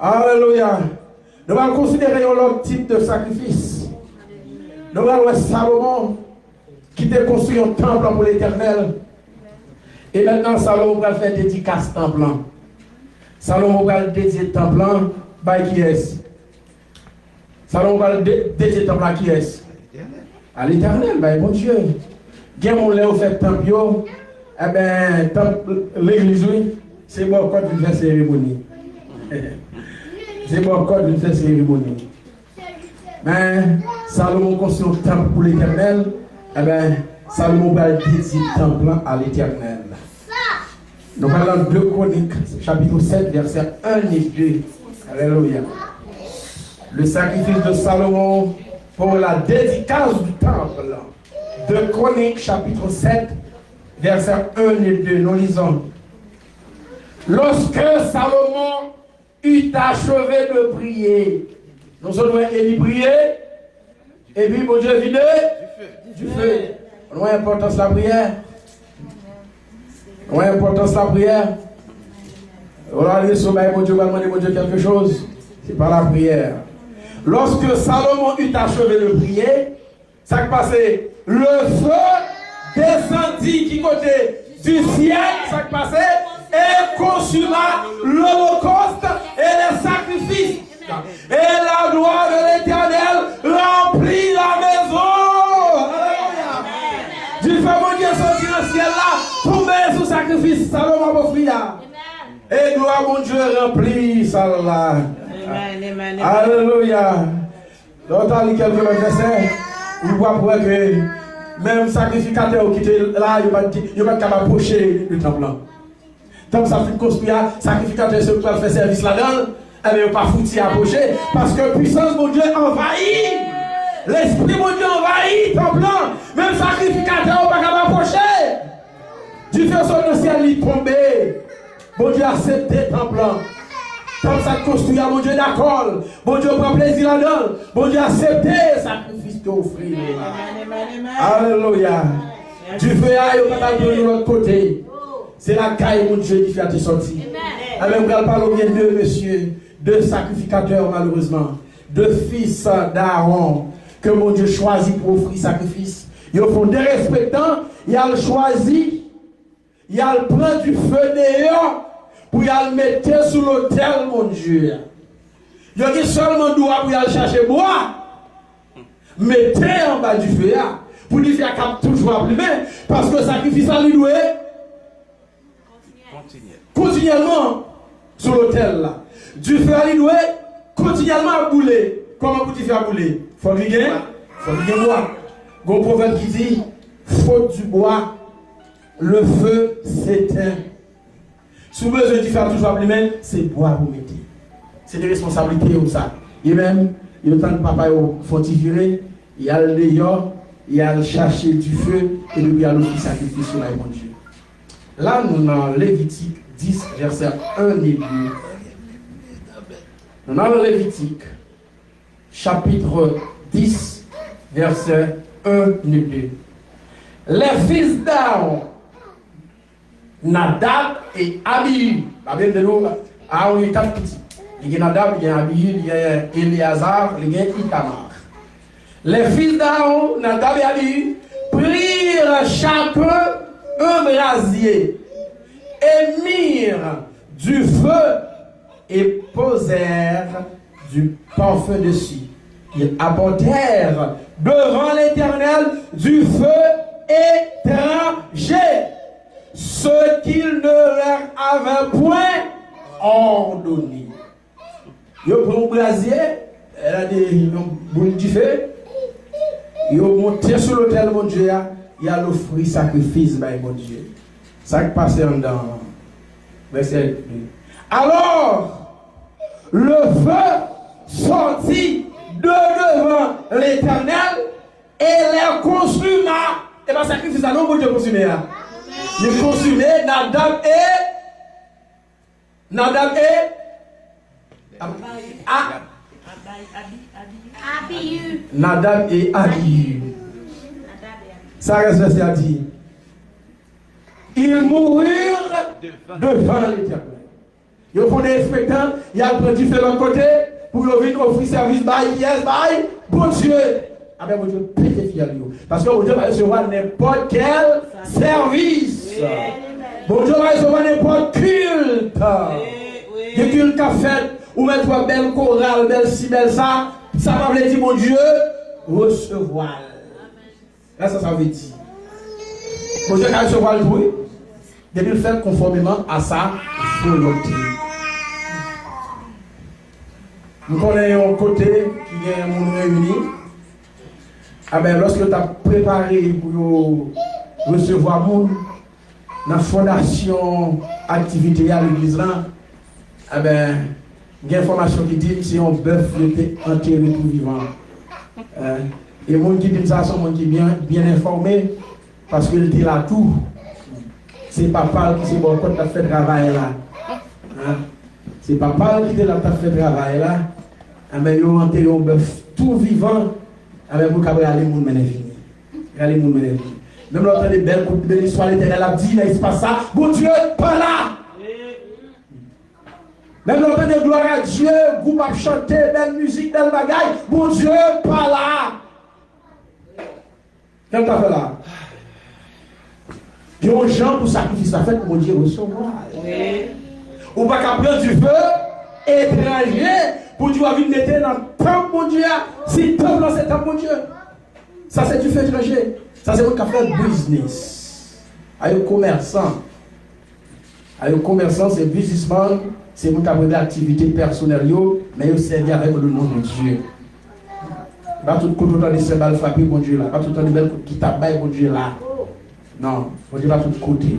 Alléluia. Nous allons considérer un autre type de sacrifice. Nous allons voir Salomon qui a construit un temple pour l'éternel. Et maintenant, Salomon va faire dédicace temple. Salomon va dédier temple par qui est Salomon va dédier temple à qui est À l'éternel, by bon Dieu. Bien, on l'a fait temple, yo, eh temple, l'église, oui, c'est bon, quand tu fais cérémonie. C'est bon code d'une cérémonie. Mais Salomon construit un temple pour l'éternel. Eh bien, Salomon va dédier le temple à l'éternel. Nous parlons de 2 Chroniques, chapitre 7, versets 1 et 2. Alléluia. Le sacrifice de Salomon pour la dédicace du temple. 2 Chroniques, chapitre 7, versets 1 et 2. Nous lisons. Lorsque Salomon eut achevé de prier, nous sommes Élie prier, et puis mon Dieu vidé du feu. On a importance la prière. On a importance la prière. Va aller sur mon Dieu, va demander mon Dieu quelque chose. C'est pas la prière. Lorsque Salomon eut achevé de prier, ça qui passait, le feu descendit qui côté du ciel, ça qui passait, et consuma l'holocauste et les sacrifices. Et la gloire de l'éternel remplit la maison. Alléluia. Du feu, mon Dieu, sorti dans le ciel là, tomber sous sacrifice, Salomon m'a offert. Et gloire, mon Dieu, remplit ça là. Alléluia. L'autre a lu quelques versets, on voit pour que même sacrificateur qui était là, il va pas capable d'approcher le temple. Tant ça fait construit, sacrificateur se peut faire service là-dedans, eh bien, il pas foutu à approcher parce que puissance mon Dieu envahit. L'esprit mon Dieu envahit le temple. Même sacrificateur, il pas capable d'approcher. Feu sur le ciel, il tombe. Bon Dieu accepte le temple. Comme ça construit, mon Dieu d'accord. Bon Dieu prend plaisir là-dedans. Bon Dieu accepte le sacrifice que offrir. Alléluia. Du feu à il pas de l'autre côté. C'est la caille, mon Dieu, qui fait te sortir. Amen. Vous allez parler bien de monsieur, de sacrificateurs, malheureusement, de fils d'Aaron, que mon Dieu choisit pour offrir sacrifice. Ils font des respectants, il a le choisi, il a le prend du feu dehors pour y le mettre sur l'autel, mon Dieu. Il y a seulement droit pour y aller chercher bois. Mettez en bas du feu là, pour lui faire cap toujours allumer, parce que le sacrifice à lui Continuez. continuellement sur l'autel là. Du feu à lui doit continuellement à bouler. Comment vous faire bouler? Faut lui gagner Faut lui gagner bois. Il y a un proverbe qui dit faute du bois, le feu s'éteint. Si vous besoin de faire toujours allumer, c'est bois vous mettez. C'est des responsabilités comme ça. Et même, il y a autant de papa qui font virer, il y a le dehors, il y a le chercher du feu, et puis il y a le sacrifice sur la mon Dieu. Là, nous dans Lévitique 10, verset 1 et 2. Nous dans Lévitique, chapitre 10, verset 1 et 2. Les fils d'Aaron, Nadab et Abihu. La Bible de Aaron est un petit. Il y a. Les fils d'Aaron, Nadab et Abihu, prirent chacun un brasier et mirent du feu et posèrent du parfum dessus. Ils apportèrent devant l'Éternel du feu étranger, ce qu'il ne leur avait point ordonné. Ils prennent un brasier, elle a des boules du feu, ont monté sur l'autel, mon Dieu, il a l'offrir sacrifice, ben, mon Dieu. Ça qui passe dans verset 2. Alors, le feu sortit de devant l'éternel et les consuma. Et bien, sacrifice, ça non, mon Dieu, consumé. Il consumé Nadab et. Nadab et. Abihu. Nadab et Abihu. Ça reste à dire. Ils mourirent devant l'éternel. Ils font des spectacles, il y a le du feu de l'autre côté, pour viennent offrir service, bye, yes, bye, bon Dieu. Bon Dieu, fier Parce que bon Dieu va recevoir n'importe quel service. Bon Dieu va recevoir n'importe culte. Des cultes qu'a fait, ou mettre une belle chorale, belle ci, belle ça, ça va vous dire, mon Dieu, recevoir. Là, ça, ça veut dire. Mon Dieu, quand recevoir le bruit, de le faire conformément à sa volonté. Nous connaissons un côté qui est un monde réuni. Ben, lorsque tu as préparé pour recevoir monde, dans la fondation activité à l'église là, ben, il y a une information qui dit que c'est un bœuf qui était enterré tout vivant. Euh, et les gens qui disent ça sont qui bien, informés parce qu'il était là tout. C'est papa qui s'est bon quand as fait travail là. Hein? C'est papa qui était là qui a fait travail là. Mais ils ont enterré un bœuf tout vivant. Avec vous, vous allez vous mener Allez vous mener Même l'autre des belles coupes de l'histoire, l'éternel a dit, il se passe ça. Bon Dieu, pas là. Même l'autre des gloire à Dieu, vous m'avez chanté, belle musique, belle bagaille. Bon Dieu, pas là. Quel t'a fait là? Yon jan pou sakrifis la fèt pou moun diye recevoir. Ou pa ka pren du fè, etranje, pour Dieu venir mettre dans le temple, mon Dieu. Si le temple dans ce temple, mon Dieu. Ça, c'est du feu étranger. Ça, c'est votre café business. Aïe, commerçant. Aïe, commerçant, c'est businessman. C'est votre café l'activité personnelle, mais vous servez avec le nom de Dieu. Pas tout le temps de cymbales frappées, mon Dieu. Pas tout le temps de qui tabac, mon Dieu là. Non, mon Dieu pas tout côté.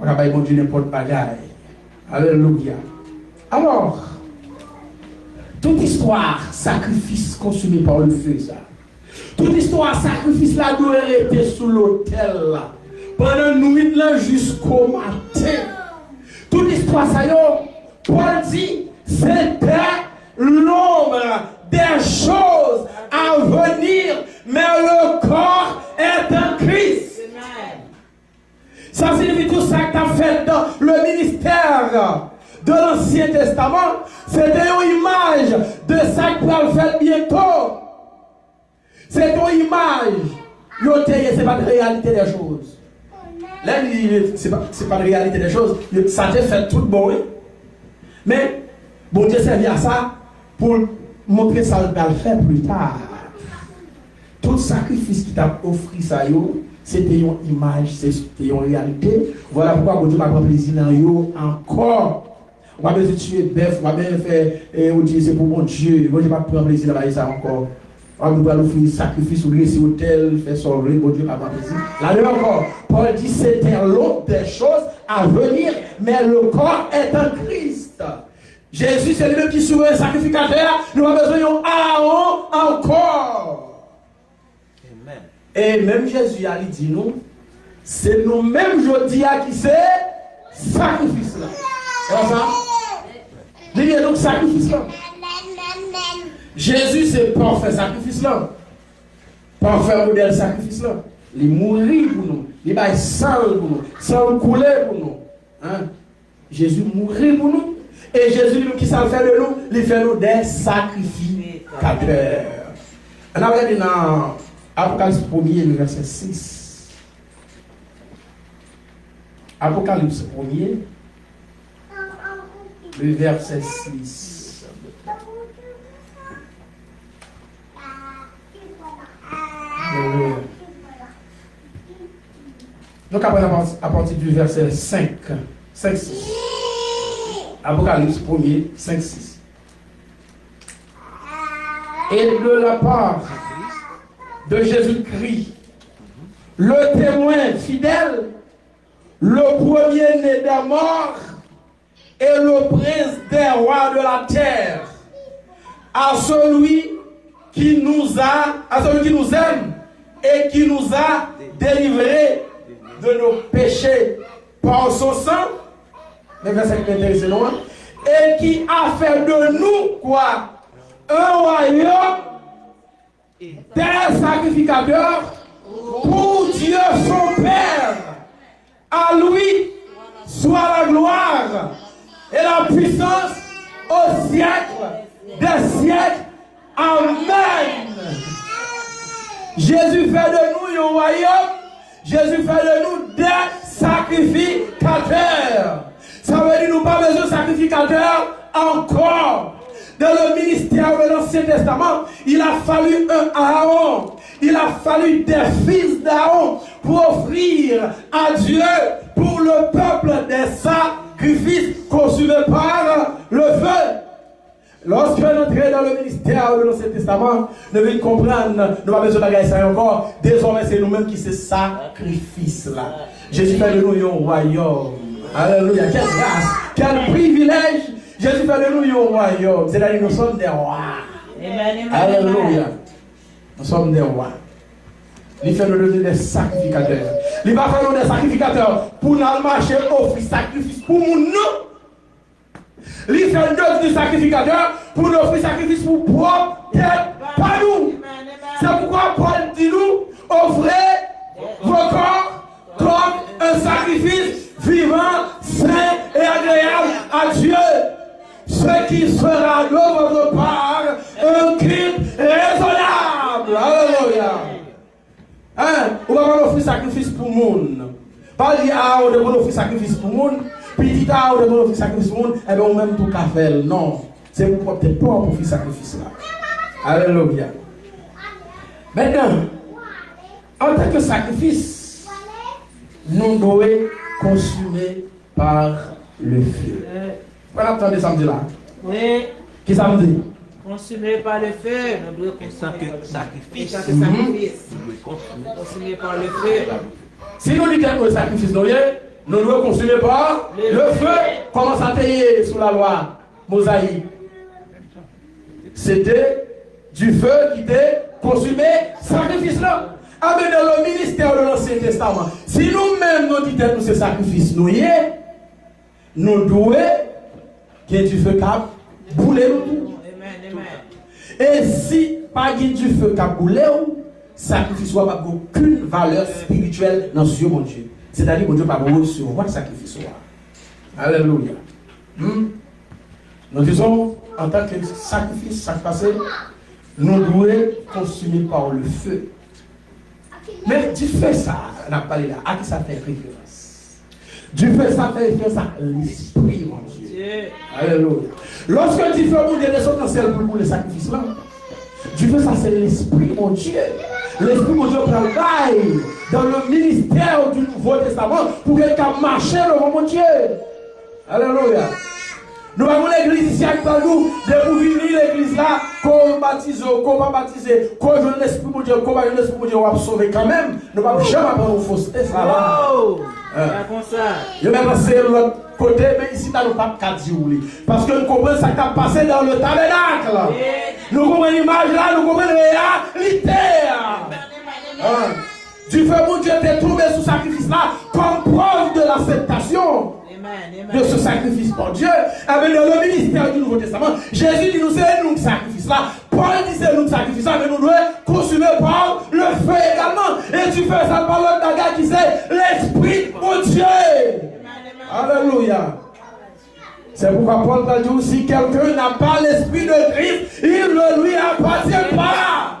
On pas mon Dieu n'importe bagaille. Alléluia. Alors, toute histoire, sacrifice consumé par le feu, ça. Toute histoire, sacrifice là doit rester sous l'autel là. Pendant nuit là jusqu'au matin. Toute histoire, ça y est, Paul dit, c'était l'ombre des choses à venir, mais le corps est en Christ. Ça signifie tout ça que tu as fait dans le ministère de l'Ancien Testament. C'était une image de ça que tu vas faire bientôt. C'est une image. Ce n'est pas de réalité des choses. Là, ce n'est pas, pas de réalité des choses. Ça te fait tout bon. Mais, bon Dieu servait à ça pour montrer ça va le faire plus tard. Tout sacrifice qui t'a offert ça, c'était une image, c'était une réalité. Voilà pourquoi bon Dieu m'a pris plaisir dans encore. On va bien tuer bœuf, on va bien faire utiliser pour mon Dieu. Bon Dieu m'a pris plaisir dans ça encore. On va nous offrir sacrifice ou laisser hôtel, faire sauver, bon Dieu pris plaisir. Là encore, Paul dit c'était l'autre des choses à venir, mais le corps est en Christ. Jésus, c'est lui qui souverain sacrificateur. Nous avons besoin d'un Aaron encore. Amen. Et même Jésus a dit nous, c'est nous-mêmes, je dis à qui c'est sacrifice là. C'est ça? Devyen donc sakrifis lan. Jezu se parfè sakrifis lan. Parfè model sakrifis lan. Li mouri pou nou. Li bay sal pou nou. Sal koule pou nou. Jezu mouri pou nou. E Jezu li nou ki sal fè de nou. Li fè nou de sakrifikatèr. An apre di nan Apokalips 1, verset 6. Apokalips 1, le verset 6. Donc après, à partir du verset 5, 5, 6. Apocalypse 1er, 5, 6. Et de la part de Jésus-Christ, le témoin fidèle, le premier-né des morts et le prince des rois de la terre, à celui qui nous a, à celui qui nous aime et qui nous a délivrés de nos péchés par son sang, qui non? Et qui a fait de nous quoi? Un royaume des sacrificateurs pour Dieu son Père. À lui soit la gloire et la puissance au siècle des siècles. Amen. Jésus fait de nous un royaume. Jésus fait de nous des sacrificateurs. Ça veut dire nous pas besoin de sacrificateurs encore. Dans le ministère de l'Ancien Testament, il a fallu un Aaron. Il a fallu des fils d'Aaron pour offrir à Dieu, pour le peuple, des sacrifices consumés par le feu. Lorsque nous entrons dans le ministère de l'Ancien Testament, nous devons comprendre, nous pas besoin de ça encore. Désormais, c'est nous-mêmes qui ce sacrifice là. Jésus fait de nous un royaume. Alléluia. Quelle grâce, quel privilège. Jésus fait de nous un royaume. C'est-à-dire nous sommes des rois. Alléluia. Nous sommes des rois. Il fait de nous des sacrificateurs. Il va faire des sacrificateurs pour nous marcher, offrir sacrifice pour nous. Il fait de nous sacrificateurs pour nous offrir sacrifice pour propre pas nous. C'est pourquoi Paul dit nous, offrez vos corps comme un sacrifice vivant, saint et agréable à Dieu. Ce qui sera de votre part un culte raisonnable. Alléluia. Hein? On va pas offrir sacrifice pour le monde. Pas dire, ah, on devrait offrir sacrifice pour le monde, puis dit, ah, on devrait offrir sacrifice pour le monde, et bien, on même tout qu'à faire. Non. C'est pour pas pour faire sacrifice là. Alléluia. Maintenant, en tant que sacrifice, nous devons consumer par le feu. Voilà, attendez, ça me dit là. Oui. Qui ça me dit? Consumé par le feu, nous devons consommer sacrifice. Que sacrifice. Consumé par le feu. Si nous disons que le sacrifice nous nous devons consommer par Le le feu. Comment ça payer sous la loi mosaïque C'était du feu qui était consumé, sacrifice là. Ah, mais dans le ministère de l'Ancien Testament, si nous-mêmes nous disons que ce sacrifice nous nous devons qu'il y ait du feu qui a boulé nous tout. Et si pas du feu qui a boulé, sacrifice n'a aucune valeur spirituelle dans ce mon Dieu. C'est-à-dire que Dieu pas recevoir le sacrifice. Alléluia. Hmm? Nous disons, en tant que sacrifice, sacrifice, nous devons consommer par le feu. Mais du feu, ça, on a parlé là, à qui ça fait référence? Du feu, ça fait référence à l'esprit, Dieu. Dieu. Alléluia. Lorsque tu fais mon Dieu dans le ciel pour le sacrifice là, Dieu fait ça, c'est l'esprit, mon Dieu. L'esprit, mon Dieu, travaille dans le ministère du Nouveau Testament pour quelqu'un marche devant mon Dieu. Alléluia. Nous avons l'église ici avec nous, de vous venir l'église là, qu'on baptise, qu'on va baptiser, qu'on joue l'esprit pour Dieu, qu'on va l'esprit pour Dieu, on va sauver quand même. Nous ne pouvons jamais avoir une fausseté, ça là. Je vais passer de l'autre côté, mais ici, nous n'avons pas qu'à dire. Parce que nous comprenons ce qui a passé dans le tabernacle. Nous comprenons l'image là, nous comprenons la réalité. Ah. Du fait mon Dieu t'es trouvé sous sacrifice là, comme preuve de l'acceptation. De ce sacrifice pour Dieu. Avec dans le ministère du Nouveau Testament, Jésus dit nous c'est nous sacrifice là. Paul dit c'est nous sacrifice là, mais nous devons consommer par le feu également. Et tu fais ça par l'autre bagage qui c'est l'Esprit mon Dieu. Alléluia. C'est pourquoi Paul va dire si quelqu'un n'a pas l'esprit de Christ, il ne lui appartient pas.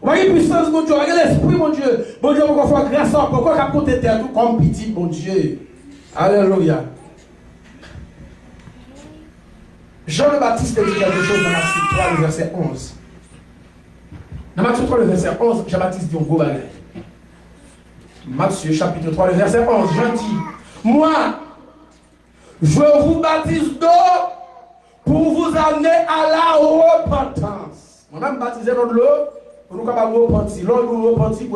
Vous voyez la puissance, mon Dieu, voyez l'esprit, mon Dieu. Mon Dieu, pourquoi faire grâce à pourquoi côté terre tout comme petit, mon Dieu? Alléluia. Jean le Baptiste dit quelque chose dans Matthieu 3, le verset 11. Dans Matthieu 3, le verset 11, Jean-Baptiste dit un gros. Matthieu chapitre 3, le verset 11, Jean dit, moi, je vous baptise d'eau pour vous amener à la repentance. Moi-même baptisé dans l'eau, pour nous capables de repentir. L'eau nous repentir,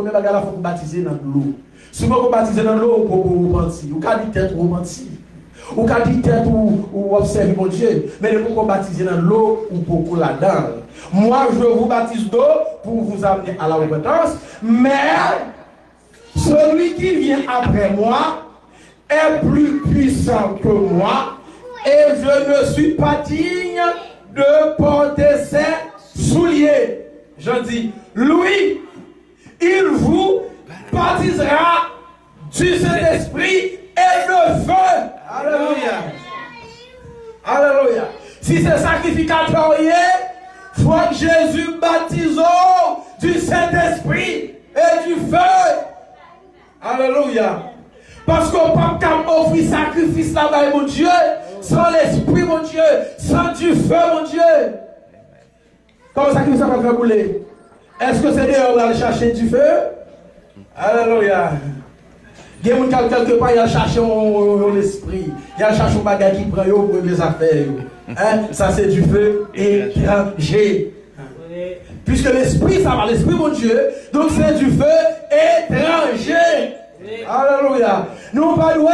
baptiser dans l'eau. Si vous baptiser dans l'eau, vous repentir. Ou qu'à dire tête repentir. Ou qu'à dire tête ou, ou observer mon Dieu. Mais il faut baptiser dans l'eau ou pour là-dedans? Moi, je vous baptise d'eau pour vous amener à la repentance. Mais celui qui vient après moi est plus puissant que moi et je ne suis pas digne de porter ses souliers. Je dis, lui, il vous baptisera du Saint-Esprit et de feu. Alléluia. Alléluia. Si c'est faut que Jésus baptise du Saint-Esprit et du feu. Alléluia. Parce qu'on peut pas offrir sacrifice là-bas, mon Dieu, sans l'esprit, mon Dieu, sans du feu, mon Dieu. Comment sacrifice ça va faire bouler Est-ce que c'est dehors aller chercher du feu? Alléluia. Il y a quelque part, il a cherché un esprit. Il a cherché un bagage qui prend pour les affaires. Hein? Ça, c'est du feu étranger. Puisque l'esprit, ça va, l'esprit, mon Dieu. Donc, c'est du feu étranger. Alléluia. Nous pas louer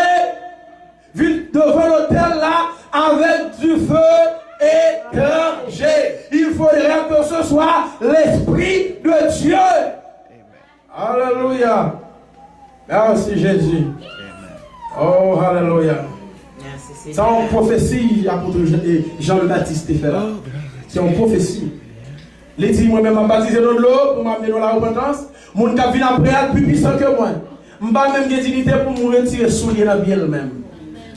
devant l'hôtel là avec du feu étranger. Il faudrait que ce soit l'esprit de Dieu. Alléluia. Merci Jésus. Oh, Alléluia. Ça, en prophétie, apôtre Jean le Baptiste fait là. C'est en prophétie. Il dit, moi-même, je baptisé dans l'eau pour m'amener dans la repentance. Mon cap vient après, plus puissant que moi. Je n'ai pas même de dignité pour me retirer dans la vie elle-même.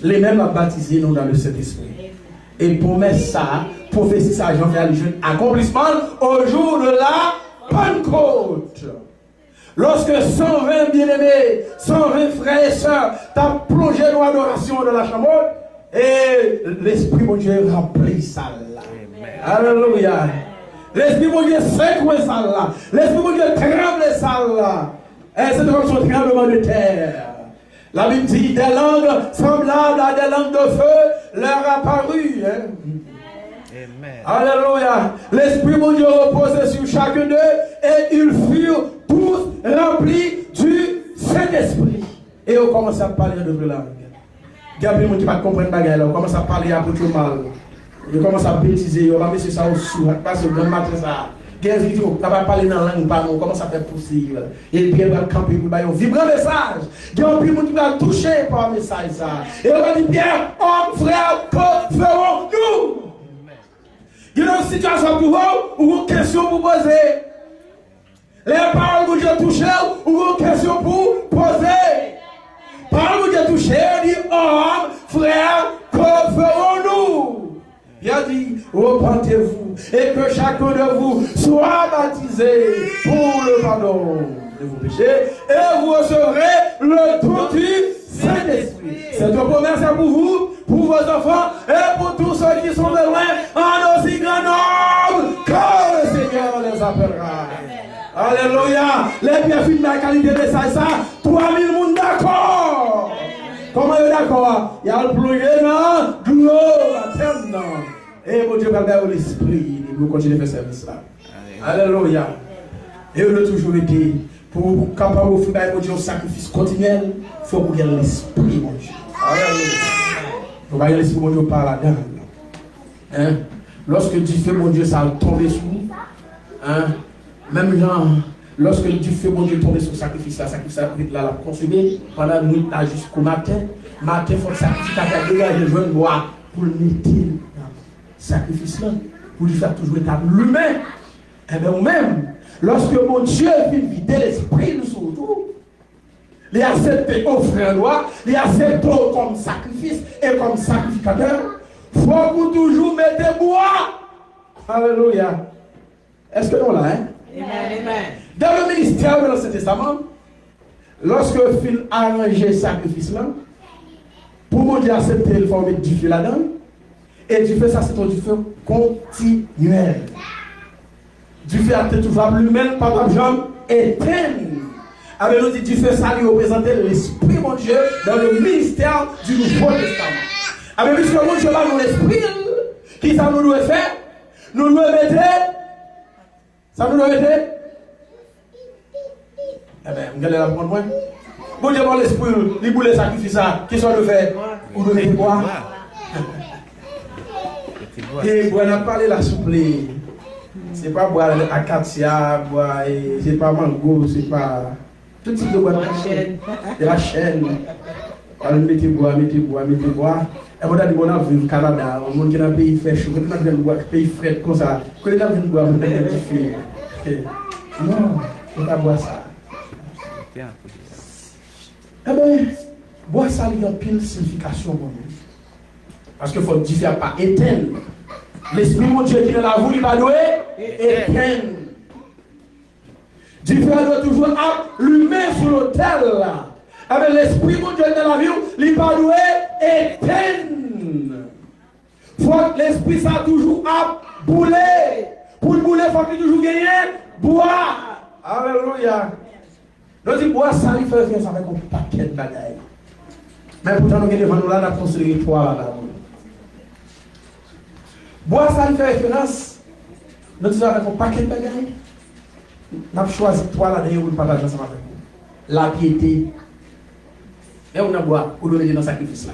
Les mêmes à baptiser nous dans le Saint-Esprit. Et pour mettre ça, prophétie ça, j'en fais allusion, accomplissement au jour de la Pentecôte. Lorsque 120 bien-aimés, 120 frères et sœurs t'ont plongé dans l'adoration de la chambre, et l'Esprit mon Dieu remplit ça là. Alléluia. L'Esprit mon Dieu secoue ça là. L'Esprit mon Dieu tremble ça là. Et c'est comme son tremblement de terre. La Bible dit des langues semblables à des langues de feu leur apparut. Hein. Alléluia. L'Esprit mon Dieu reposait sur chacun d'eux et ils furent tous remplis du Saint-Esprit. Et on commence à parler de deux langues. Gabriel, qui ne comprend pas la on commence à parler à beaucoup de mal. On commence à bêtiser, on va mettre ça au sou, parce que le matin ça. Guerre on va parler dans la langue, on commence à faire pousser. Et puis, on va camper pour un vibrant message. Il y a un peu qui va toucher par un message. Ça. Et on va dire, Pierre, homme, frère, que ferons-nous? Il y a une situation pour vous, ou une question pour poser. Les paroles que Dieu touché, ou une question pour poser. Paroles que Dieu touché, dit, homme, frère, que ferons-nous? Il a dit, repentez-vous et que chacun de vous soit baptisé pour le pardon de vos péchés et vous recevrez le don du Saint-Esprit. Cette promesse est pour vous, pour vos enfants et pour tous ceux qui sont de loin en aussi grand nombre que le Seigneur les appellera. Alléluia. Les bienfaits de la qualité de ça, ça, 3000 monde d'accord. Comment est d'accord Il y a le plongé dans gloire éternelle. Et mon Dieu va faire l'esprit pour continuer à faire service là. Alléluia. Et on a toujours été pour capable de faire mon Dieu un sacrifice continuel, il faut que l'esprit mon Dieu. Alléluia. Il faut que l'esprit mon Dieu par là-dedans. Hein? Lorsque Dieu fait mon Dieu, ça a tombé sur nous. Hein? Même genre, lorsque Dieu fait mon Dieu tomber sur le sacrifice, la sacrifice là, la consommer pendant la nuit jusqu'au matin. Matin, il faut le sacrifice à dégager le bois pour le mettre sacrifice là, pour lui faire toujours établir l'humain. Et bien, même, lorsque mon Dieu vient vider l'esprit son tour, il accepte offrir loi, il accepte comme sacrifice et comme sacrificateur, faut que toujours mettre bois. Alléluia. Est-ce que nous là, hein? Dans le ministère de l'Ancien Testament, lorsque Phil a arrangé le sacrifice là, pour mon Dieu accepter, il faut mettre du feu là-dedans. Et du feu, ça c'est du feu continuel. Du feu a toujours lui-même, par la jambe, éteint. Avec nous dit du feu, ça lui représente l'Esprit, mon Dieu, dans le ministère du Nouveau Testament. Avec puisque mon Dieu va nous l'Esprit, qui ça nous doit faire? Nous doit mettre. Ça nous doit mettre Eh bien, vous allez la prendre moi. Bon Dieu, par l'Esprit, il voulait sacrifier ça. Qui soit de faire? Ou de mettre quoi? Et bois n'a pas la souple. C'est pas bois acacia, bois c'est pas mango, c'est pas tout type de bois. C'est la chaîne. Alors mettez bois, mettez bois, mettez bois. Et vous avez dit, on a vu au Canada, on qui dans un pays chaud, on a vu bois, pays frais comme ça. Quand on a vu bois, on a vu un petit Non, on pas boire ça. Eh bien, boire ça, il y a pile signification nous. Parce qu'il faut dire, pas éteindre. L'esprit mon Dieu qui est dans la voûte, il va douer éteindre. Dieu doit toujours allumer sur l'autel. Avec l'esprit mon Dieu dans la vie, il va douer éteindre. Faut que l'esprit ça toujours à bouler. Pour le bouler, faut qu'il toujours gagner boire. Alléluia. Nous disons, boire ça, il fait ça avec un paquet de bagailles. Mais pourtant, nous devant nous là, nous construit trois là. Bois ça il fait référence. Nous disons avec un paquet de bagailles. Nous avons choisi trois là d'ailleurs pour partager ensemble avec vous. La piété. Mais on a boit, on le dans le sacrifice là.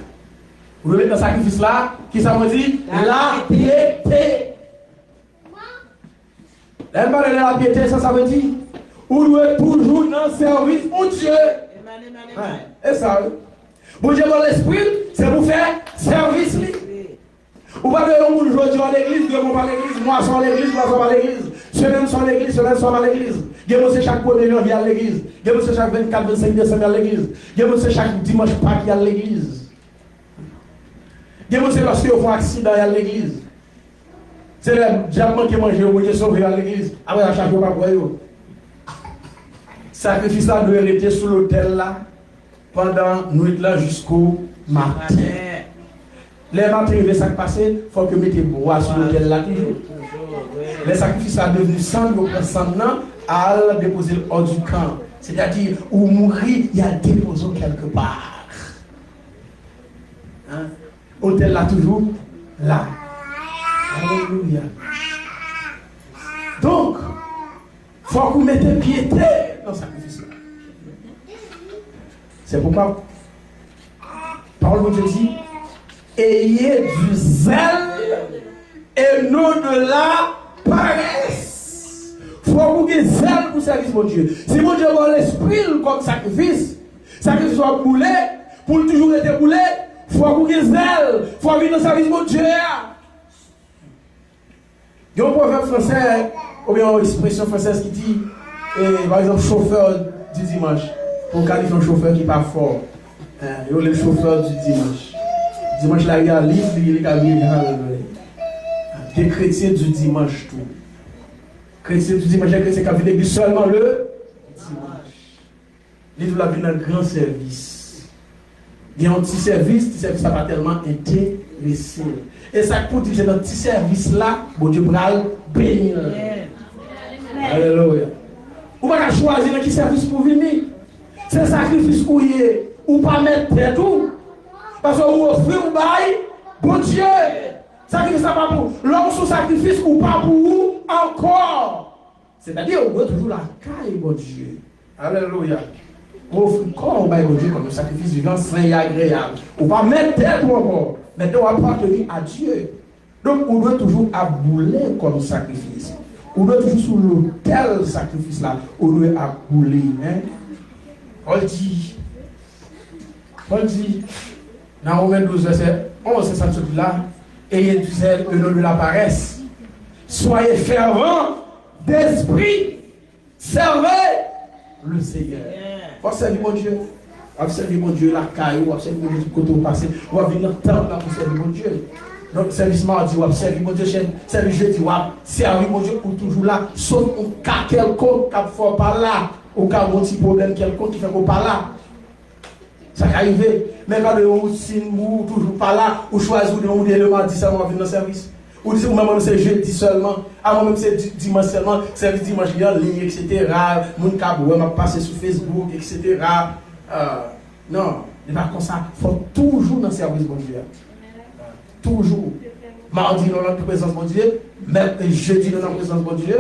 On le dans le sacrifice là, qui ça me dit La piété. Elle parle de la piété, ça, ça veut dire On doit toujours dans le service mon Dieu. Et ça, bon Dieu dans l'esprit, c'est pour faire service. Ou pa de yon moun jodi an l'eglise, de yon moun pa l'eglise, mwa son l'eglise, mwa son pa l'eglise, semen son l'eglise, semen son pa l'eglise, gen moun se chak pou de yon vi an l'eglise, gen moun se chak 24-25 Desem an l'eglise, gen moun se chak Dimanche Paki an l'eglise, gen moun se loske yon fwa aksidan an l'eglise, se le diapman ki manje yon moun je sove an l'eglise, apre yon chak yon pa kwa yo. Sakrifisa nou erite sou l'otel la, pandan nou it la jusqu'o matin. Les matins, les passés, il faut que vous mettez bois sur l'autel là toujours. Les sacrifices sont devenus sang, vous prenez sang à déposer hors du camp. C'est-à-dire, où mourir, il y a déposé quelque part. Hein? Hôtel là toujours, là. Alléluia. Donc, il faut que vous mettez piété dans le sacrifice. C'est pourquoi, parole de Dieu dit, ayez du zèle et non de la paresse. Faut vous ayez zèle pour service mon Dieu. Si mon Dieu a l'esprit comme sacrifice, sacrifice soit boulé, pour toujours être boulé, faut vous ayez zèle. Faut venir dans le service mon Dieu. Il y a un proverbe français, ou bien une expression française qui dit, eh, par exemple, chauffeur du dimanche. Pour qualifier un chauffeur qui pas fort. Hein, il y a le chauffeur du dimanche. Dimanche, là, il y a un livre, il y a un Des chrétiens du dimanche, tout. Chrétiens du dimanche, les chrétiens qui l'église seulement le dimanche. Livre la vie dans un grand service. Il y a un petit service, petit service n'a pas tellement intéressé. Et ça pour dire que dans petit service là, bon Dieu va bénir. Alléluia. Ou pas choisir dans qui service pour venir. C'est sacrifice ou ou pas mettre tout. Parce que vous offrez ou bail, bon Dieu. Sacrifice pas pour l'homme sous sacrifice ou pas pour vous encore. C'est-à-dire, vous toujours la caille, bon Dieu. Alléluia. Vous offrez corps au bail, bon Dieu, comme un sacrifice vivant, sain et agréable. Ou pas mettre tête ou encore. Mais doit appartenir à Dieu. Donc, on doit toujours abouler comme sacrifice. On doit toujours sur l'autel sacrifice là. On doit abouler. Hein? On dit. On dit. Dans Romains 12, verset 11, c'est ça tout là. Ayez du zèle et non de la paresse. Soyez fervents d'esprit. Servez le Seigneur. Faut servir mon Dieu. On servir mon Dieu la caille, on servir mon Dieu du côté au passé, va venir temps là pour servir mon Dieu. Donc, service mardi, on servir mon Dieu, service jeudi, on servir mon Dieu pour toujours là, sauf un cas quelconque qui fait par là, au cas où un petit problème quelconque qui fait qu'on pas là. Ça va arriver. Mais quand on signe, ou toujours pas là, ou choisit ou le mardi seulement venir dans le service. Ou disent, ou même c'est jeudi seulement, avant même c'est dimanche seulement, service dimanche, il y a ligne, etc. Mon caboué m'a passé sur Facebook, etc. Euh, non, il pas comme ça. Il faut toujours dans le service bon Dieu. Toujours. Mardi, dans la présence bon Dieu. Jeudi, dans la présence bon Dieu.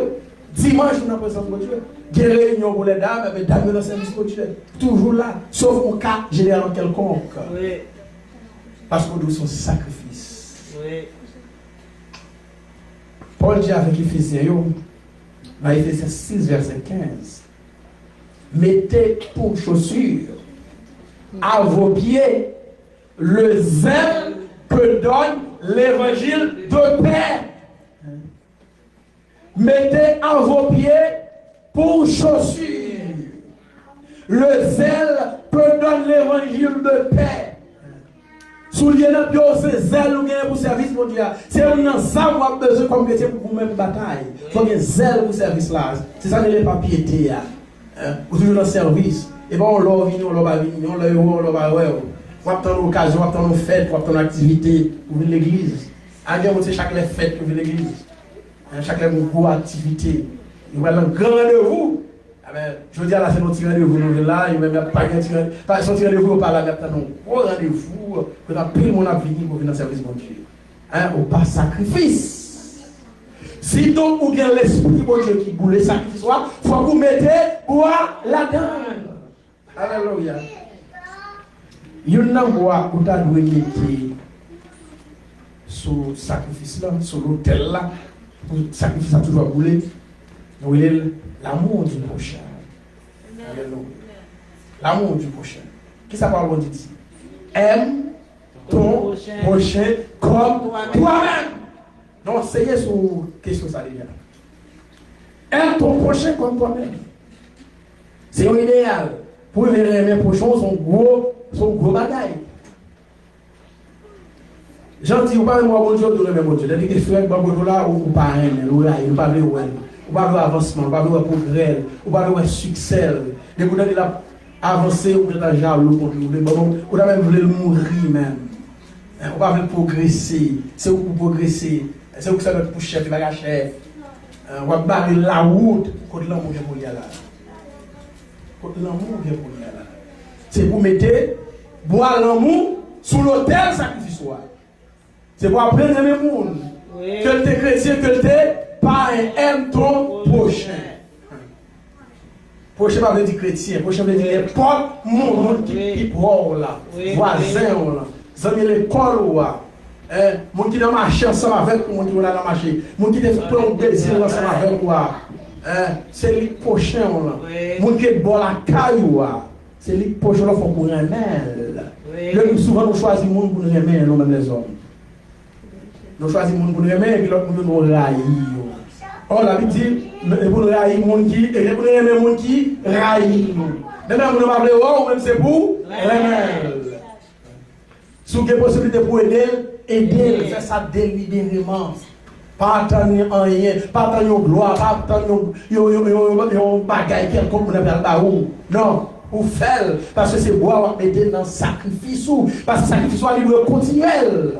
Dimanche, dans la présence de Dieu. Des réunions pour les dames, mais dames dans le service de Dieu. Toujours là. Sauf au cas général quelconque. Oui. Parce qu'on doit son sacrifice. Oui. Paul dit avec Ephésiens, dans Ephésiens 6, verset 15. Mettez pour chaussure à vos pieds le zèle que donne l'évangile de paix. Mettez à vos pieds pour chaussure le zèle que donne l'évangile de paix. Soulier notre Dieu, c'est zèle ou bien pour service mon Dieu. C'est un ensemble a besoin comme chrétien pour vous-même bataille. Il faut que zèle pour service là. C'est ça que les papiers étaient. Ou toujours dans le service. Et bon, on l'a venu, on l'a venu, on l'a eu, on l'a ouais. On attend l'occasion, on attend nos fêtes, on attend l'activité pour l'église. À Dieu, c'est chaque fête pour l'église. Chaque gros activité. Il va avoir un grand rendez-vous. Je veux dire, c'est notre rendez-vous. Nous là, il n'y a pas de rendez-vous. Pas son rendez-vous, pas là, maintenant, un rendez-vous. Que dans pile mon avenir pour venir de Dieu. Hein, au pas sacrifice. Si donc vous avez l'esprit de Dieu qui boule le sacrifice, il faut que vous mettez boire là-dedans. Alléluia. Il y a un bois où tu as mettre sur sacrifice là, sur l'autel là, pour le sacrifice a toujours il est l'amour du prochain. L'amour du prochain. Qui ça parle de dit Aime ton prochain comme toi-même. Donc, c'est sur question ça déjà. Aime ton prochain comme toi-même. C'est un idéal. Pour aimer mes prochains, son gros, son gros bagaille. J'en dis, ou pas moi, bon Dieu, de aimer mon Dieu. Les frères, bon Dieu, là, ou pas aimer, ou là, il pas ou ou pas avancement, ou pas voir progrès, ou pas voir succès. Vous avez avancé, ou vous êtes jaloux contre lui, ou vous même voulu mourir même. Hein, ou pas progresser, c'est où vous progresser, c'est où que ça va pour chef, il va chef. Hein, ou barrer la route contre l'amour pour là. Contre l'amour pour là. C'est pour mettre boire l'amour sous l'autel sacrifice. Se pou apren eme moun. Ke lte kretien, ke lte paren, em ton pochen. Pochen pa vle di kretien, pochen vle di lepot moun ki pou ou la. Wazen ou la. Zanmi lekol ou la. Eh, moun ki nan mache ansan avèk ou moun ki ou la nan mache. Moun ki nan plon bezil ansan avèk ou la. Eh, se li pochen ou la. Moun ki bol akay ou la. Se li pochen ou la fò kou remèl. Le nou souvan nou chwazi moun kou remèl nou men les om. Nous choisissons pour nous aimer et puis l'autre pour nous railler. Or, la Bible dit, e pour nous railler, mon qui, et pour nous aimer, mon qui, railler nous. Maintenant, vous nous parlez, oh, même c'est pour l'aimer. Si vous avez possibilité pour aider, aider, faire ça délibérément. Pas attendre en rien, pas attendre gloire, pas attendre un bagage quelconque pour nous faire Non. Ou faire, parce que c'est boire, on mettre dans le sacrifice, parce que le sacrifice est libre continuel.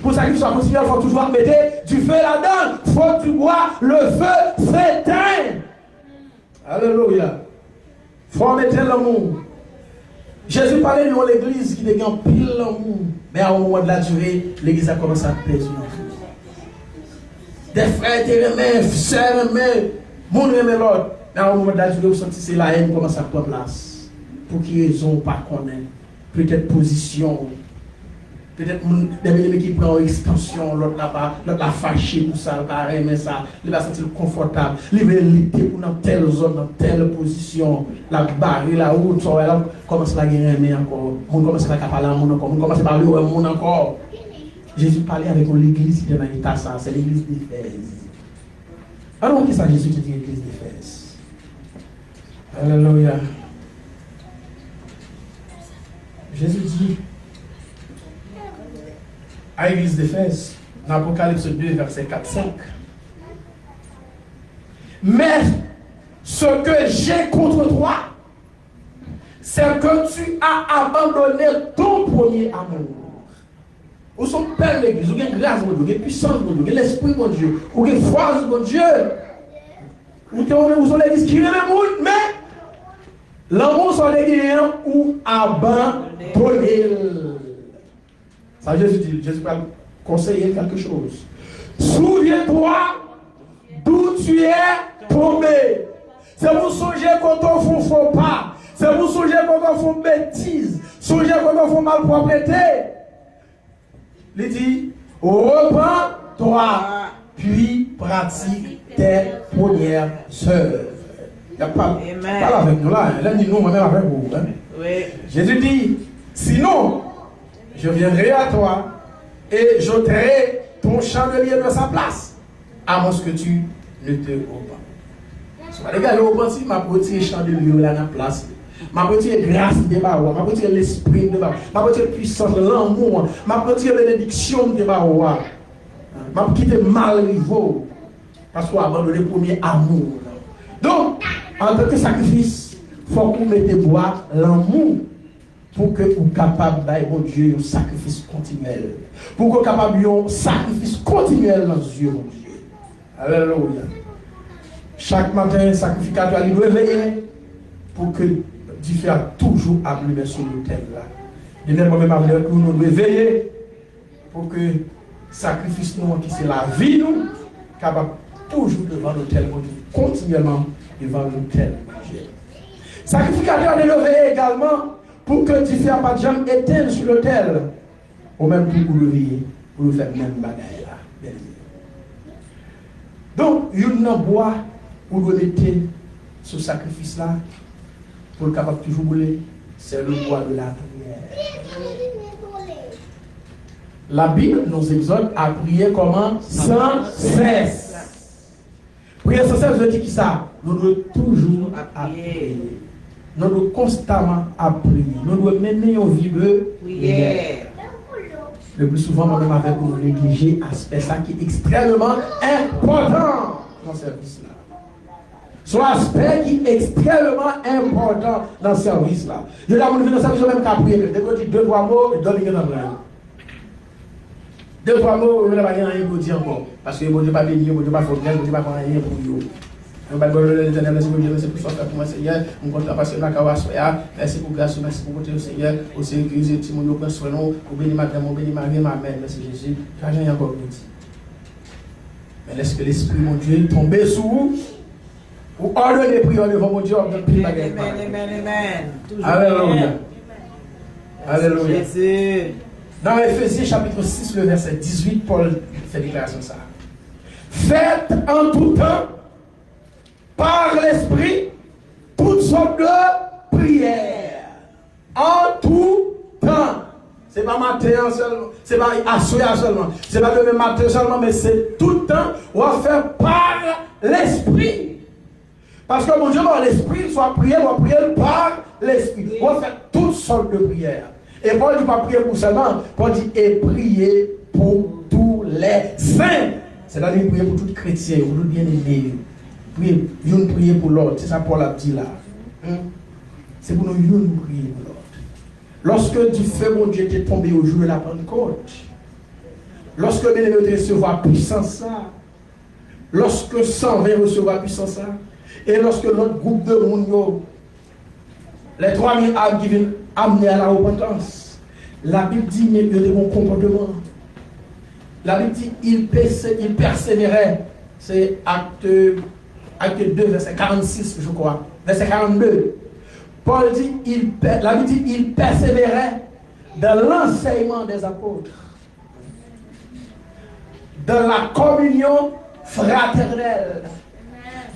Pour le sacrifice soit continuel, il faut toujours mettre du feu là-dedans. Il faut que tu le feu s'éteint. Alléluia. Il faut mettre l'amour. Jésus parlait de l'église qui dégaine pile l'amour. Mais à un moment de la durée, l'église a commencé à perdre Des frères étaient aimés, sœurs aimés, monde aimé l'autre. Mais un moment de la durée, vous sentez la haine commence à prendre place. Pour qui raison pas connaître. Peut-être position. Peut-être ennemis qui une extension, l'autre là-bas, l'autre là fâché pour ça, il va aimer ça, il va sentir confortable, il va lutter pour dans telle zone, dans telle position, la barre, la route, ça va commence à gagner encore, on commence à parler à mon encore, on commence à parler au monde encore. Jésus parlait avec l'église de l'état ça, c'est l'église d'Éphèse. Alors, qu'est-ce que Jésus qui dit l'église d'Éphèse? Alléluia. Jésus dit, à l'église d'Éphèse, dans Apocalypse 2, verset 4-5. Mais ce que j'ai contre toi, c'est que tu as abandonné ton premier amour. Où sont Père l'église, où il grâce où il puissance où l'esprit de Dieu, où il force de Dieu. Où sont l'église qui aime le mais l'amour sont l'église où abandonné. Ça, Jésus dit, Jésus va conseiller quelque chose. Souviens-toi d'où tu es tombé. C'est pour songer quand on ne faut pas. C'est pour songer quand on fait bêtise. Songer quand on fait malpropreté. Il dit, reprends-toi, puis pratique tes premières œuvres. Il n'y a pas, pas avec nous là. Là, nous, moi-même avec vous. Hein. Oui. Jésus dit, sinon, je viendrai à toi et j'ôterai ton chandelier de sa place, à moins que tu ne te pas. Les gars, m'a retiré le chandelier là dans la place. M'a retiré grâce de Baroua, m'a retiré l'esprit de Baroua, m'a retiré puissance, l'amour, m'a retiré bénédiction de Baroua. M'a quitté mal niveau parce qu'on abandonné le premier amour. Donc, en tant que sacrifice, il faut qu'on mette bois l'amour pour que vous capable mon Dieu un sacrifice continuel. Pour que vous capable un sacrifice continuel dans Dieu, mon Dieu. Alléluia. Chaque matin, le sacrificateur il réveiller pour que Dieu fasse toujours allumer sur l'autel là. Et même moi-même nous, nous réveiller pour que le sacrifice nous, qui c'est la vie, nous, capable toujours devant l'autel, mon Dieu, continuellement devant l'autel, mon Dieu. Sacrificateur est réveiller également pour que tu fasses pas de jambes éteintes sur l'autel, ou même pour lever, pour faire même bagaille là. Donc, il y a bois pour vous mettre ce sacrifice là, pour le capable toujours brûler, c'est le bois de la prière. La Bible nous exhorte à prier comment? Sans cesse. Prier sans cesse veut dire qui ça? Nous devons toujours à prier. Nous devons constamment prier. Nous devons mener une vie de prière. Le plus souvent, moi-même avec vous, négliger aspect ça qui est extrêmement important dans ce service-là. Son aspect qui est extrêmement important dans le service là. Je l'ai dans le service même qu'à prier. Dès deux, trois mots, et donne dans le Deux, trois mots, je ne vais pas rien dire encore. Parce que bon Dieu pas béni, bon Dieu pas faut bien, bon Dieu pas rien pour vous. Je vais vous l'éternel, merci pour Dieu, merci pour ce que pour moi, Seigneur. On compte parce que la Merci pour grâce, merci pour votre Seigneur. Au Seigneur, que vous Timon, prend soin. Pour bénir madame, pour bénir Marie, ma mère. Merci Jésus. J'ai rien encore dit. Mais laisse que l'Esprit, mon Dieu, tombe sur vous. Ou ordonnez prière devant mon Dieu, la guerre. Amen, amen, amen. Alléluia. Alléluia. Dans Ephésiens chapitre 6, le verset 18, Paul fait déclaration ça. Faites en tout temps, par l'Esprit, toutes sortes de prières. En tout temps. C'est pas matin seulement, c'est pas assoya seulement, c'est pas demain matin seulement, mais c'est tout le temps, on va faire par l'Esprit. Parce que mon Dieu, l'Esprit, soit prié, on va prier par l'Esprit. On va faire toutes sortes de prières. Et Paul ne dit pas prier pour seulement, Paul dit et prier pour tous les saints. C'est-à-dire prier pour tout chrétien, pour tout bien-aimé. Prier, une prier pour l'autre. C'est ça Paul a dit là. Hein? C'est pour nous une prier pour l'autre. Lorsque du feu, mon Dieu, était tombé au jour de la Pentecôte, lorsque aimé recevoir puissance, ça, lorsque 120 recevoir puissance, ça, et lorsque notre groupe de monde, les 3000 âmes qui viennent amener à la repentance, la Bible dit, mais de mon comportement. La Bible dit, il persévérait. C'est acte, acte 2, verset 46, je crois. Verset 42. Paul dit, il, la Bible dit, il persévérait dans l'enseignement des apôtres, dans la communion fraternelle,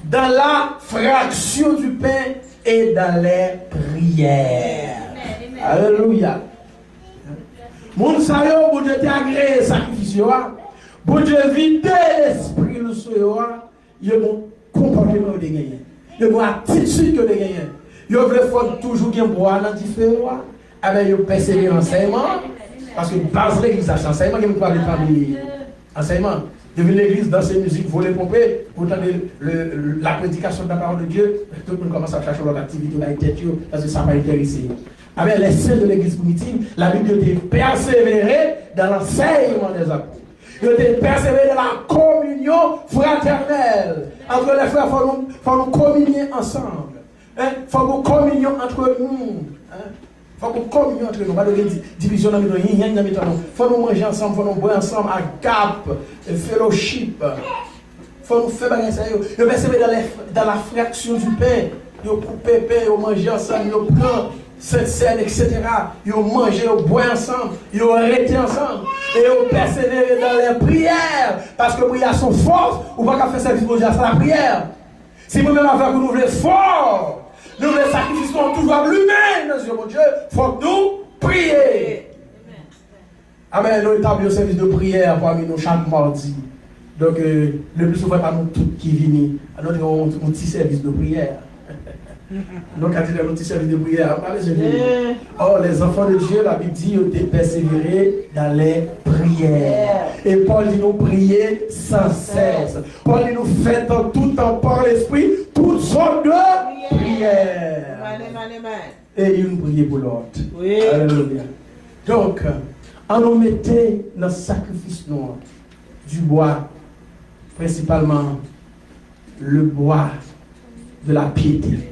dans la fraction du pain et dans les prières. Alléluia. Moun sa yo, bon Dieu t'a agréé sacrifice hein. bon Dieu l'esprit le bon comportement de gagner. Yo bon attitude de gagner. Yo vle faut toujours gen boire dans différent, avec yo persévérer enseignement parce que base l'église c'est enseignement qui parle famille. Enseignement. Devine l'église, danser, musique, voler, pomper, pour entendre le- le- la prédication de la parole de Dieu, tout le monde commence à chercher leur activité, la tête, parce que ça va intéresser. Avec les saints de l'église primitive, la Bible dit persévérer dans l'enseignement des apôtres. Il dit persévérer dans la communion fraternelle. Entre les frères, il faut nous, nous communier ensemble. Il faut nous communion entre nous. Hein? faut qu'on communion entre nous. Pas de di- division dans nous. Il faut nous manger ensemble, faut nous boire ensemble à gap, euh, fellowship. faut nous faire ça. yo. Persévérer dans, dans la fraction du pain. Yo couper pain, yo manger ensemble, yo prend cette scène, etc. Yo manger, yo boire ensemble, yo arrêter ensemble. Et yo persévérer dans les prières. Parce que prières sont fortes. Ou pas qu'à faire service Dieu, c'est la prière. Si vous-même avec vous, nous fort, nous voulons sacrifier toujours l'humain dans Dieu, mon Dieu, il faut que nous prier. Amen. Nous établissons un service de prière parmi nous chaque mardi. Donc, euh, le plus souvent, pas nous tous qui viennent. Alors, nous avons un petit service de prière. Donc, quand il un petit service de prière, on va les. Or, enfants de Dieu, la Bible dit, ils ont persévérer dans les prières. Et Paul dit, nous prier sans cesse. Paul dit, nous faites en tout temps par l'esprit toutes sortes de prières. Amen, amen, amen. Et une prière pour l'autre. Oui. Alléluia. Donc, on nous mettait dans le sacrifice noir du bois, principalement le bois de la piété.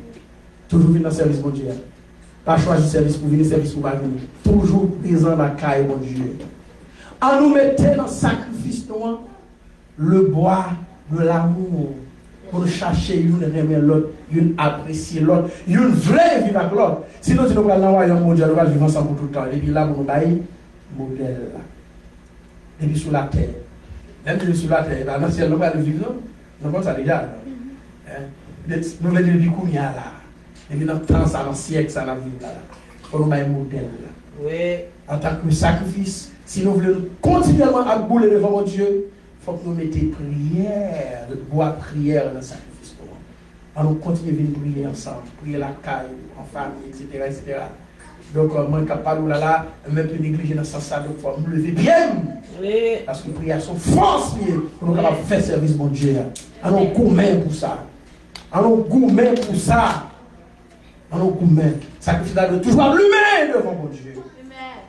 Toujours venir dans le service, mon Dieu. Pas choisir service pour venir, service pour pas venir. Toujours présent dans la caille, mon Dieu. On nous mettait dans le sacrifice noir le bois de l'amour. Pour chercher une aimer l'autre, une apprécier l'autre, une vraie vivre avec l'autre. Sinon, si nous allons dans le royaume, mon Dieu, nous allons vivre ensemble tout le temps. Et puis là, nous bailler, modèle là. Et puis sur la terre. Même si sur la terre, dans le ciel, nous allons vivre, Nous avons ça déjà. Hein? Nous allons vivre qu'on y a là. Et puis dans le temps, ça, dans le siècle, ça, la vie là. Pour nous bailler modèle là Oui. en tant que sacrifice, si nous voulons continuellement à bouler devant mon Dieu, il faut que nous mettions prière, bois prière dans le sacrifice. pour nous. Alors, nous continuons à venir prier ensemble, prier la caille, en famille, etc. etc. Donc, euh, moi, capable là, là, même peu négliger dans ce sens-là, donc, il faut me lever bien. Oui. Parce que prière sont force pour nous faire service, mon Dieu. Alors, commun pour ça. On a gourmet pour ça. On a gourmet. Sacrifice là doit toujours allumé devant mon Dieu.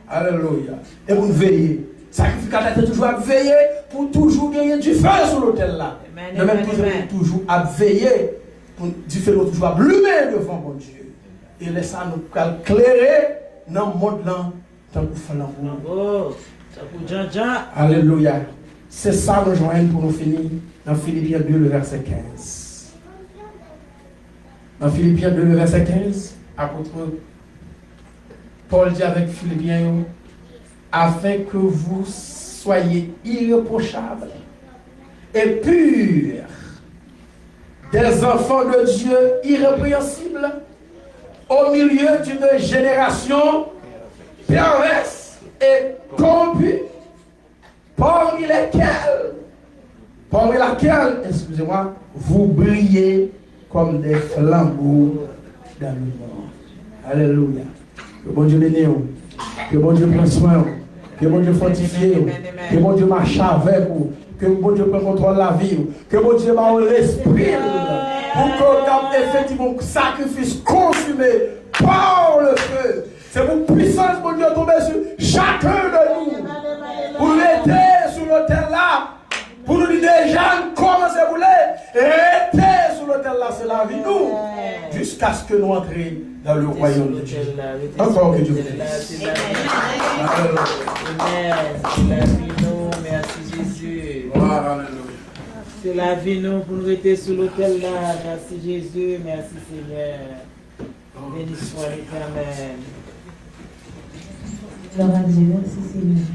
Alléluia. Et vous veillez. Sacrificateur est toujours à veiller pour toujours gagner du feu sur l'autel là. Amen, De même amen, toujours, amen. toujours à veiller pour du feu toujours allumé devant mon Dieu. Et laisse ça nous éclairer dans le monde là, tant que flambeau. Alléluia. C'est ça nous joignons pour nous finir dans Philippiens 2, le verset 15. Dans Philippiens 2, le verset 15, apôtre Paul dit avec Philippiens, afin que vous soyez irréprochables et purs, des enfants de Dieu irrépréhensibles, au milieu d'une génération perverse et corrompue, parmi lesquels, parmi laquelle, excusez-moi, vous brillez comme des flambeaux dans le monde. Alléluia. Que bon Dieu bénisse, que bon Dieu prenne soin, que bon Dieu fortifie, que bon Dieu marche avec vous, que bon Dieu prenne contrôle la vie, que bon Dieu m'a l'esprit, pour que comme effectivement sacrifice consumé par le feu, c'est pour puissance, mon Dieu, tomber sur chacun de nous. Pour l'aider sur l'autel là, pour nous dire déjà comment c'est voulu, rester sur l'autel là, c'est la vie nous, jusqu'à ce que nous entrions dans le royaume de Dieu. Encore que Dieu vous bénisse. Amen. La vie nous, merci Jésus. C'est la vie nous pour nous rester sous l'autel là. Merci Jésus, merci Seigneur. Béni soit l'éternel. Gloire à Dieu, merci Seigneur.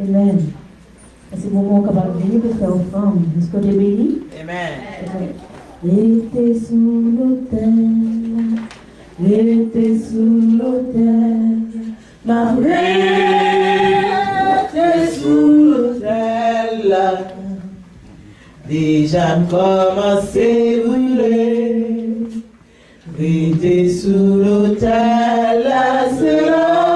Amen. C'est le moment qu'on va venir pour faire offrande. Est-ce que tu es béni? Amen. Restez sous l'autel, restez sous l'autel, ma Restez sous l'autel là. Déjà commencé brûler. Restez sous l'autel là, c'est la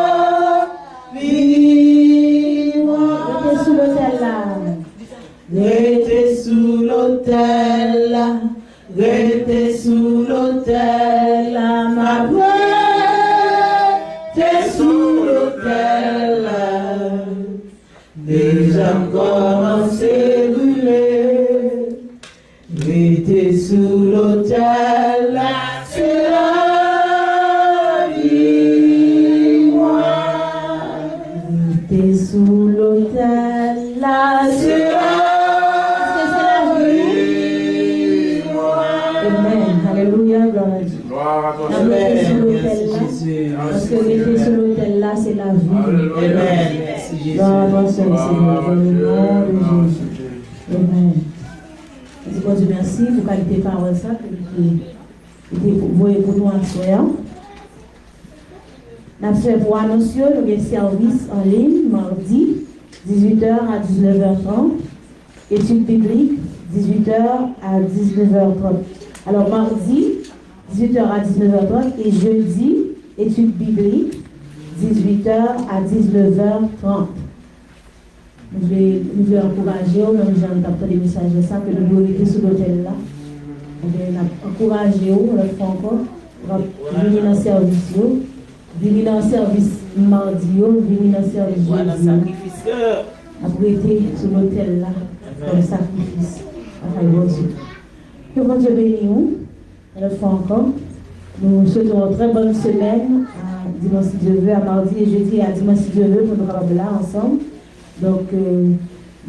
l'autel là. Restez sous l'autel ma Restez sous l'autel. Déjà commencé brûler. Restez sous l'autel Seul Seigneur, dans le nom de Jésus. Amen. Je dis bon Dieu merci pour qualité de parole ça que vous voué pour nous en soir. Nous fait pour annoncer un service en ligne mardi 18h à 19h30. Études bibliques 18h à 19h30. Alors mardi 18h à 19h30 et jeudi études bibliques 18h à 19h30. Je vais nous vais encourager, même j'en ai des messages de ça, que nous devons rester sur l'hôtel là. Va encourager, on le fait encore. Venir dans le service, venir dans le service mardi, venir dans le service Voilà, sacrifice. Été sur l'hôtel là, comme sacrifice. Afin de Dieu. Que bon Dieu bénisse nous. On le fait encore. Nous souhaitons une très bonne semaine à dimanche si Dieu veut, à mardi et jeudi à dimanche si Dieu veut pour nous là ensemble. Donc, euh,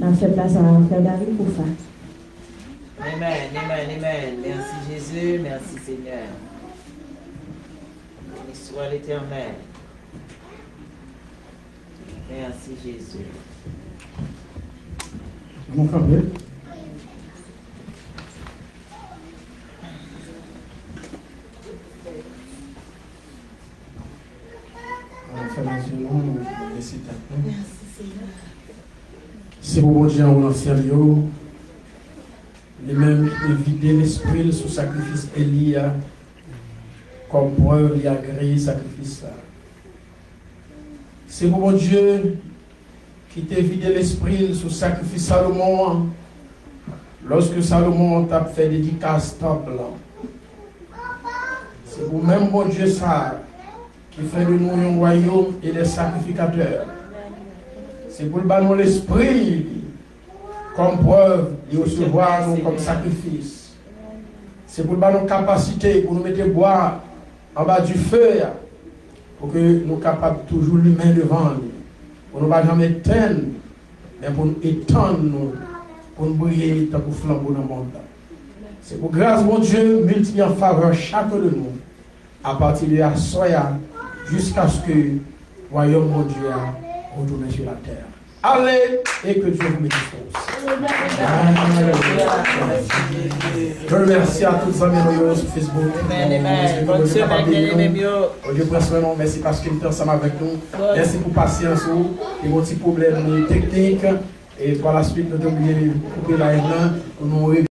on a fait place à faire Gary pour faire. Amen, amen, amen. Merci Jésus, merci Seigneur. Béni soit l'éternel. Merci Jésus. Mon frère, On fait on vous bon Dieu en sérieux, les mêmes vider l'esprit sous sacrifice Elia, comme preuve, il a créé sacrifice ça. C'est bon Dieu qui t'a vidé l'esprit sous sacrifice Salomon. Lorsque Salomon t'a fait dédicace temple, C'est pour même bon Dieu ça qui fait de nous un royaume et des sacrificateurs. C'est pour le nous l'esprit comme preuve et recevoir nous comme sacrifice. C'est pour le nous capacité pour nous mettre bois en bas du feu pour que nous soyons capables toujours l'humain devant nous. Pour nous pas jamais éteindre, mais pour nous étendre pour nous briller tant que flambeau dans le monde. C'est pour grâce, mon Dieu, multiplier en faveur chacun de nous, à partir de la soya, jusqu'à ce que le royaume, mon Dieu, retourne sur la terre. Allez et que Dieu vous dispose. Je remercie à tous les amis sur Facebook. Semaine, Dieu nous. Merci parce qu'il est ensemble avec nous. Merci pour patience et vos petits problèmes techniques. Et par la suite, nous devons couper la haine